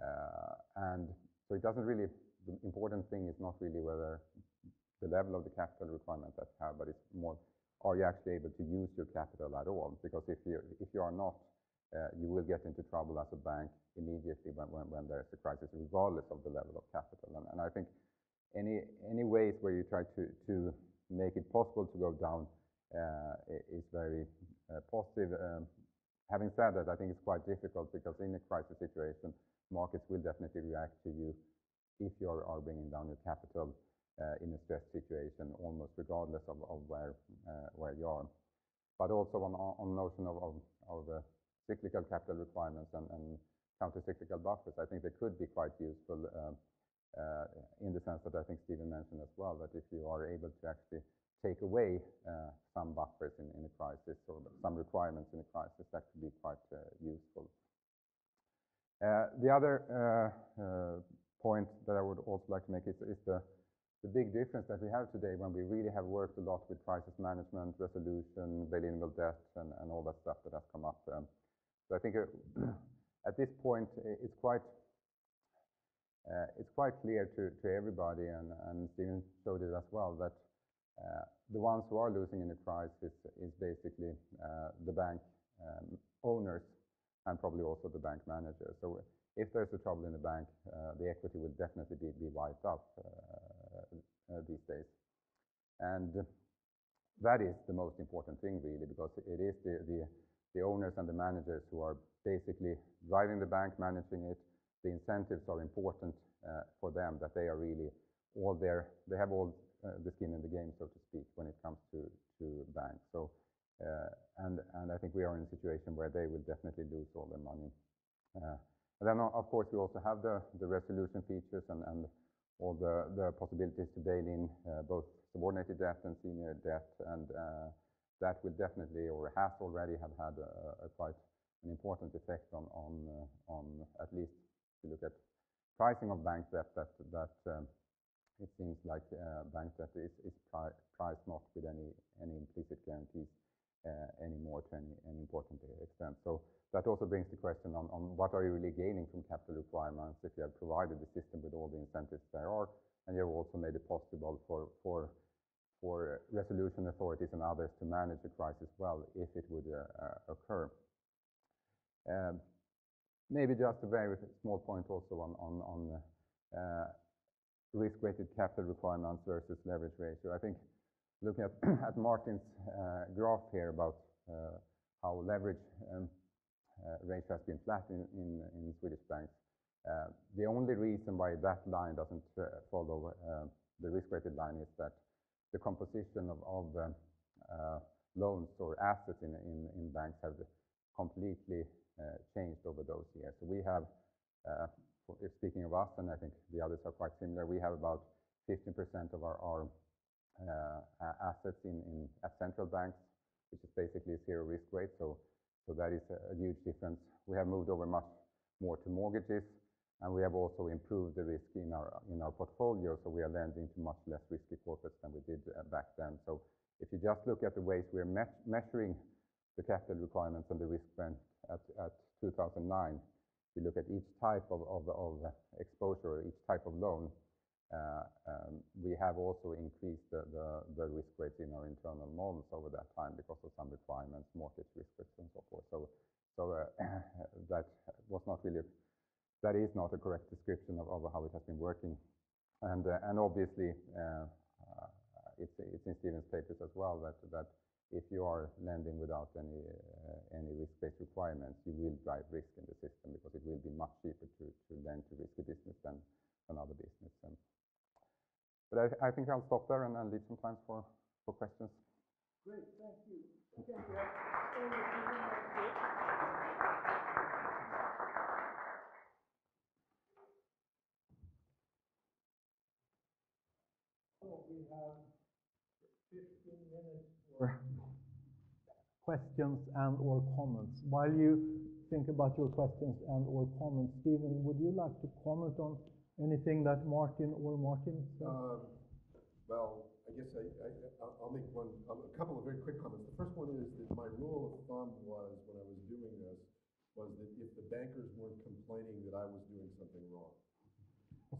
uh, and so it doesn't really, the important thing is not really whether the level of the capital requirement that you have, but it's more, are you actually able to use your capital at all? Because if you, if you are not, uh, you will get into trouble as a bank immediately when, when, when there's a crisis, regardless of the level of capital. And, and I think any, any ways where you try to, to make it possible to go down uh, is very uh, positive. Um, having said that, I think it's quite difficult because in a crisis situation, markets will definitely react to you if you are, are bringing down your capital uh, in a stress situation, almost regardless of, of where, uh, where you are. But also on, on notion of, of, of uh, cyclical capital requirements and, and counter-cyclical buffers, I think they could be quite useful um, uh, in the sense that I think Stephen mentioned as well, that if you are able to actually take away uh, some buffers in, a crisis or some requirements in a crisis, that could be quite uh, useful. the other point that I would also like to make is, the, big difference that we have today when we really have worked a lot with crisis management, resolution, bail-inable debt, and, and all that stuff that has come up. I think uh, [CLEARS THROAT] at this point, it's quite uh, it's quite clear to, everybody, and, Stephen showed it as well, that uh, the ones who are losing in the crisis is basically the bank um, owners and probably also the bank managers. So if there's a trouble in the bank, the equity will definitely be, wiped uh, these days. And that is the most important thing, really, because it is the, the, owners and the managers who are basically driving the bank, managing it, the incentives are important uh, for them, that they are really all there, they have all uh, the skin in the game, so to speak, when it comes to, to banks. So, uh, and, and I think we are in a situation where they will definitely lose all their money. and then, of course, we also have the, the resolution features and, all the, the possibilities to bail in both subordinated debt and senior debt, and that will definitely, or has already, have had a, quite an important effect uh, on at least if you look at pricing of bank debt, that um, it seems like uh, bank debt is priced not with any any implicit guarantees uh, anymore to any important extent. So that also brings the question on on what are you really gaining from capital requirements if you have provided the system with all the incentives there are, and you have also made it possible for for resolution authorities and others to manage the crisis well if it would uh, uh occur. Um, Maybe just a very small point also on on uh, risk-weighted capital requirements versus leverage ratio. I think looking at [CLEARS THROAT] at Martin's uh, graph here about uh, how leverage um, ratio has been flat in Swedish banks, the only reason why that line doesn't follow the risk-weighted line is that the composition of loans or assets in banks have completely uh, changed over those years. So we have, uh, if speaking of us, and I think the others are quite similar, we have about 15% of our, uh, assets in, at central banks, which is basically zero risk weight. So, so that is a huge difference. We have moved over much more to mortgages, and we have also improved the risk in our in our portfolio. So we are lending to much less risky corporates than we did uh, back then. So if you just look at the ways we're me measuring the capital requirements and the risk spent at, at 2009, you look at each type of, exposure, each type of loan, uh, um, we have also increased the, risk weights in our internal models over that time because of some requirements, mortgage risk and so forth. So, so uh, [COUGHS] that was not really, that is not a correct description of, of how it has been working. And, uh, and obviously, uh, it's, it's in Stephen's papers as well that, that if you are lending without any uh, any risk-based requirements, you will drive risk in the system because it will be much cheaper to to lend to risky business than than other business. And but I, I think I'll stop there and, and leave some time for for questions. Great, thank you. So we have 15 minutes for questions and/or comments. While you think about your questions and/or comments, Stephen, would you like to comment on anything that Martin or Martin said? Um, well, I guess I, will make one, a couple of very quick comments. The first one is that my rule of thumb was when I was doing this, was that if the bankers weren't complaining that I was doing something wrong.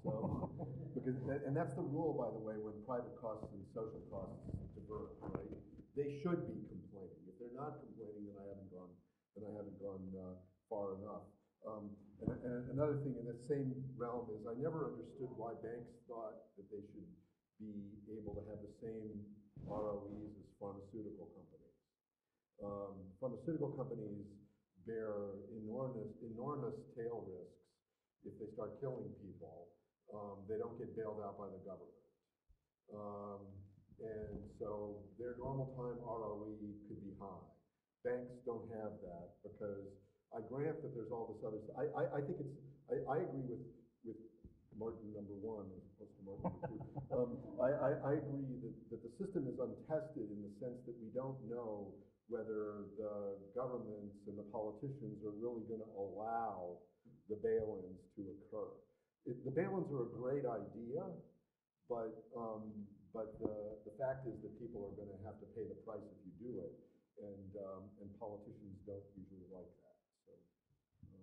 So, because, and that's the rule, by the way, when private costs and social costs diverge, right? They should be complaining. If they're not complaining, then I haven't gone, then I haven't gone, uh, far enough. Um, and, and another thing in that same realm is I never understood why banks thought that they should be able to have the same ROEs as pharmaceutical companies. Um, pharmaceutical companies bear enormous, enormous tail risks if they start killing people. Um, they don't get bailed out by the government. Um, and so their normal time ROE could be high. Banks don't have that because I grant that there's all this other, stuff. I, I, I think it's, I, I agree with, with Martin number one as opposed to Martin number two. [LAUGHS] Um, I, I, I agree that, that the system is untested in the sense that we don't know whether the governments and the politicians are really gonna allow the bail-ins to occur. It, the bail-ins are a great idea, but, um, but the, the fact is that people are gonna have to pay the price if you do it, and, um, and politicians don't usually like that, so, um,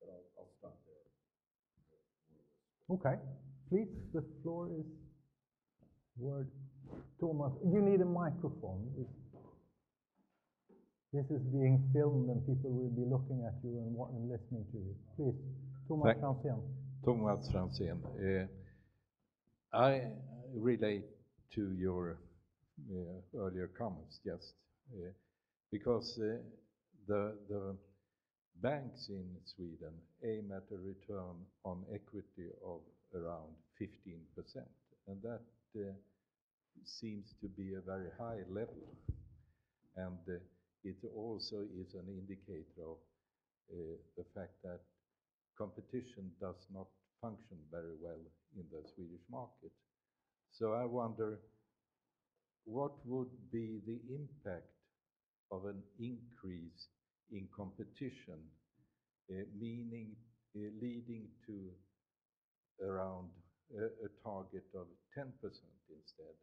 but I'll, I'll stop there. Okay, please, the floor is word. Thomas, you need a microphone. This- This is being filmed and people will be looking at you and and listening to you. Please, Thomas Thank- Franzén. Thomas Franzén. Uh, I relate to your uh, earlier comments just uh, because the the banks in Sweden aim at a return on equity of around 15%, and that seems to be a very high level. And it also is an indicator of the fact that competition does not function very well in the Swedish market. So I wonder, what would be the impact of an increase in competition, uh, meaning uh, leading to around a, a target of 10% instead?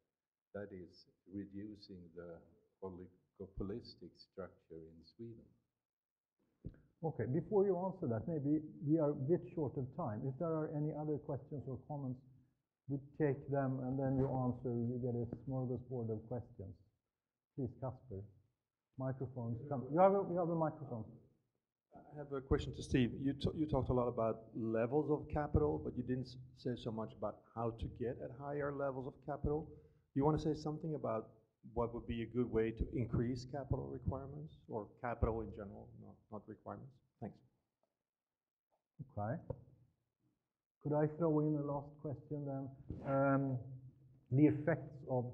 That is reducing the oligopolistic structure in Sweden. Okay, before you answer that, maybe we are a bit short of time. If there are any other questions or comments, we take them and then you answer, you get a smorgasbord of questions. Please, Casper. Microphones come. You have a, you have a microphone. I have a question to Steve. You, you talked a lot about levels of capital, but you didn't s- say so much about how to get at higher levels of capital. You want to say something about what would be a good way to increase capital requirements or capital in general, not, not requirements? Thanks. Okay. Could I throw in a last question then? Um, The effects of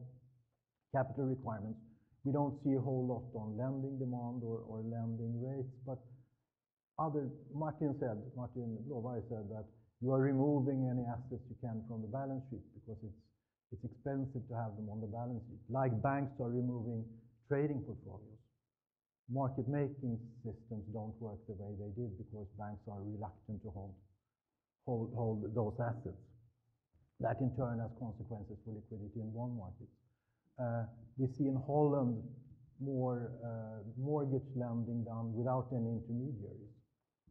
capital requirements. We don't see a whole lot on lending demand or or lending rates, but other, Martin said, Martin Blåvarg said that you are removing any assets you can from the balance sheet because it's it's expensive to have them on the balance sheet, like banks are removing trading portfolios. Market-making systems don't work the way they did because banks are reluctant to hold those assets. That in turn has consequences for liquidity in bond markets. Uh, we see in Holland more uh, mortgage lending done without any intermediaries,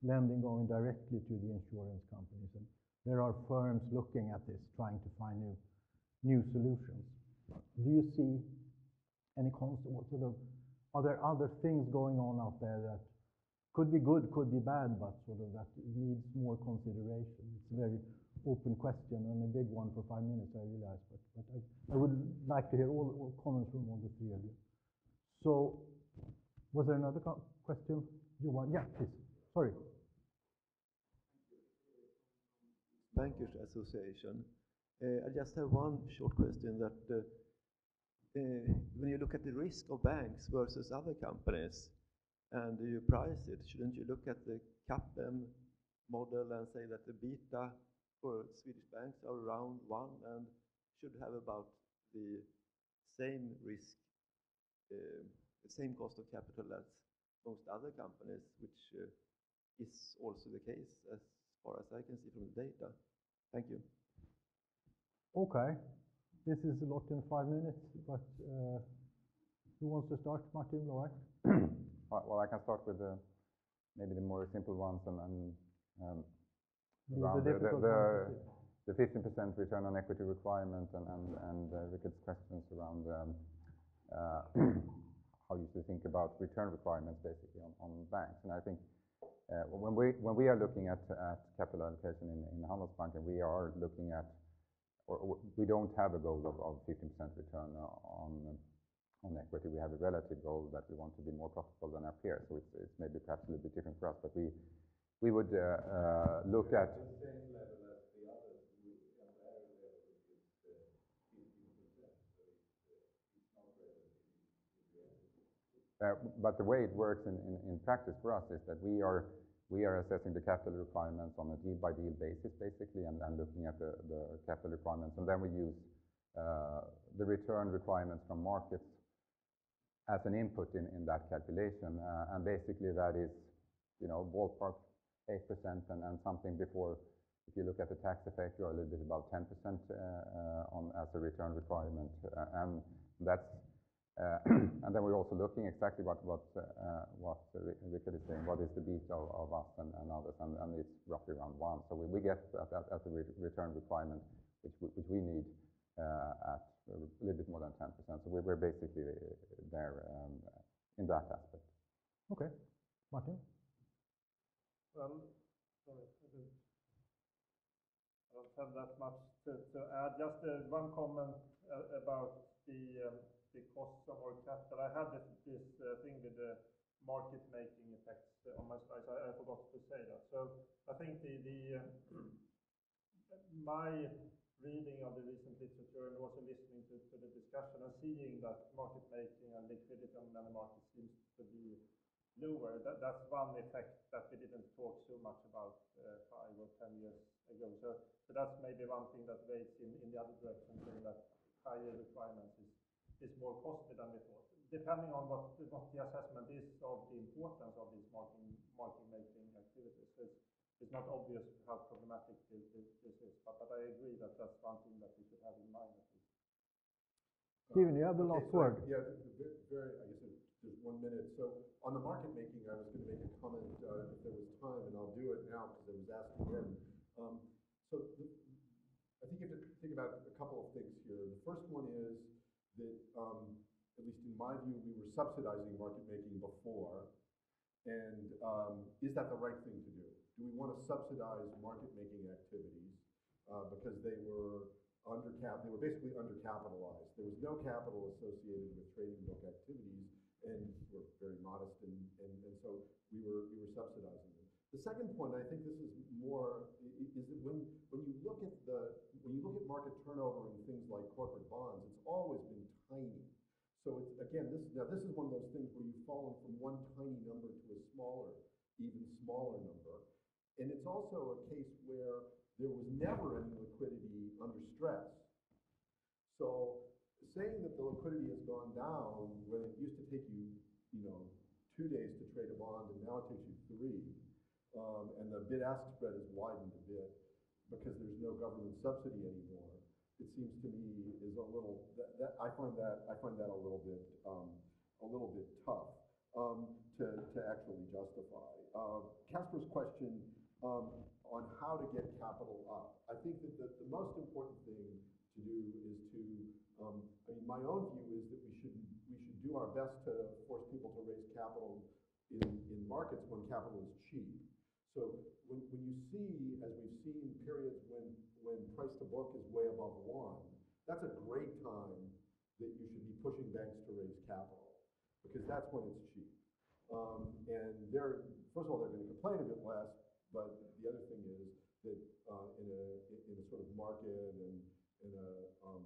lending going directly to the insurance companies. And there are firms looking at this, trying to find new, new solutions. Do you see any cons- what sort of, are there other things going on out there that could be good, could be bad, but sort of that needs more consideration. It's a very open question and a big one for five minutes, I realize, but, but I, I would like to hear all, all comments from all the three of you. So, was there another question? You want, yeah, please, sorry. Bankers Association. Uh, I just have one short question that uh, uh, when you look at the risk of banks versus other companies and you price it, shouldn't you look at the CAPM model and say that the beta for Swedish banks are around one and should have about the same risk, uh, the same cost of capital as most other companies, which uh, is also the case as far as I can see from the data. Thank you. Okay, this is a lot in five minutes, but uh, who wants to start? Martin Blåvarg? [CLEARS THROAT] Well, I can start with the, maybe the more simple ones and, and um, The- the around the, the, the, the 15% return on equity requirement and, and, and uh, questions around um, uh, [CLEARS THROAT] how you should think about return requirements basically on, on banks. And I think uh, when we when we are looking at at capital allocation in, in Handelsbanken, we are looking at or, we don't have a goal of, of 15% return on on equity. We have a relative goal that we want to be more profitable than our peers. So it's, it's maybe perhaps a little bit different for us, but we we would uh, uh, look at Uh, But the way it works in practice for us is that we are, we are assessing the capital requirements on a deal-by-deal basis, basically, and then looking at the, capital requirements. And then we use uh, the return requirements from markets as an input in, that calculation. Uh, And basically, that is, you know, ballpark 8% and, and something before, if you look at the tax effect, you're a little bit above 10% uh, on, as a return requirement. And that's [CLEARS THROAT] then we're also looking exactly what what uh, what Rickard is saying, what is the beta of of us and and others, and and it's roughly around one. So we we get at at the return requirement, which we which we need uh, at a little bit more than 10%. So we- we're basically there um, in that aspect. Okay. Martin? Well, sorry, I don't have that much to to add. Just uh, one comment uh, about the um, the costs of our capital. I had this uh, thing with the market making effects on my slides. I forgot to say that. So I think the the uh, [CLEARS THROAT] my reading of the recent literature and also listening to the discussion and seeing that market making and liquidity on many markets seems to be lower. That, that's one effect that we didn't talk so much about uh, five or 10 years ago. So, that's maybe one thing that weighs in, in the other direction, saying that higher requirements is, is more costly than we thought. Depending on what, what the assessment is of the importance of these market, market making activities. So it's, it's not obvious how problematic this, this, this is, but, but I agree that that's one thing that we should have in mind at least. Stephen, you have the Okay, last so, word. Yeah, the- the ve- very, I guess it- there's one minute. So on the market making, I was going to make a comment uh, if there was time, and I'll do it now because I was asked again. Um, So the- I think you have to think about a couple of things here. The first one is that, um, at least in my view, we were subsidizing market making before. And um, is that the right thing to do? Do we want to subsidize market making activities uh, because they were undercap, they were basically undercapitalized. There was no capital associated with trading book activities and were very modest and, and, and so we were, we were subsidizing them. The second point, I think this is more, is that when, when you look at the, when you look at market turnover in things like corporate bonds, it's always been tiny. So it's, again, this, now this is one of those things where you've fallen from one tiny number to a smaller, even smaller number. And it's also a case where there was never any liquidity under stress. So saying that the liquidity has gone down when it used to take you, you know, two days to trade a bond and now it takes you three, um, and the bid-ask spread has widened a bit because there's no government subsidy anymore, it seems to me is a little, that, that, I find that, I find that a little bit, um, a little bit tough, um, to, to actually justify. Uh, Casper's question, um, on how to get capital up. I think that the, the most important thing to do is to, um, I mean, my own view is that we should, we should do our best to force people to raise capital in, in markets when capital is cheap. So when, when you see, as we've seen, periods when, when price to book is way above one, that's a great time that you should be pushing banks to raise capital, because that's when it's cheap. Um, and they're, first of all, they're gonna complain a bit less, but the other thing is that, uh, in a, in a sort of market and in a, um,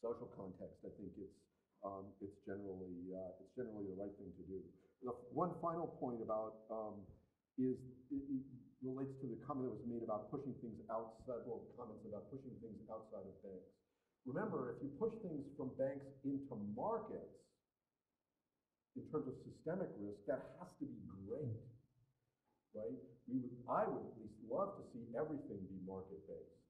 social context, I think it's, um, it's generally, uh, it's generally the right thing to do. The one final point about, um, is, it, it relates to the comment that was made about pushing things outside, well, comments about pushing things outside of banks. Remember, if you push things from banks into markets, in terms of systemic risk, that has to be great, right? We would, I would at least love to see everything be market-based.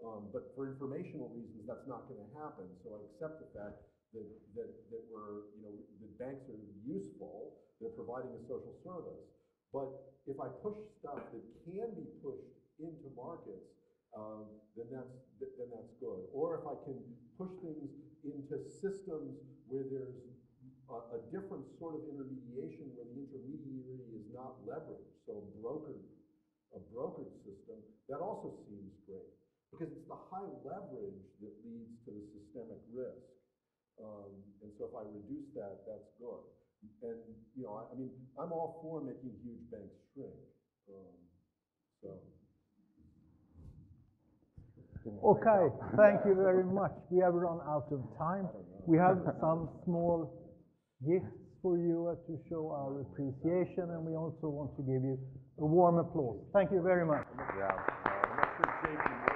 Um, but for informational reasons, that's not gonna happen, so I accept the fact that, that, that we're, you know, that banks are useful, they're providing a social service. But if I push stuff that can be pushed into markets, um, then that's, then that's good. Or if I can push things into systems where there's a, a different sort of intermediation where the intermediary is not leveraged, so brokered, a brokered system, that also seems great. Because it's the high leverage that leads to the systemic risk. Um, and so if I reduce that, that's good. And, you know, I, I mean, I'm all for making huge banks shrink. Um, so, Okay, thank you very much. We have run out of time. We have some small gifts for you uh, to show our appreciation, and we also want to give you a warm applause. Thank you very much. Yeah.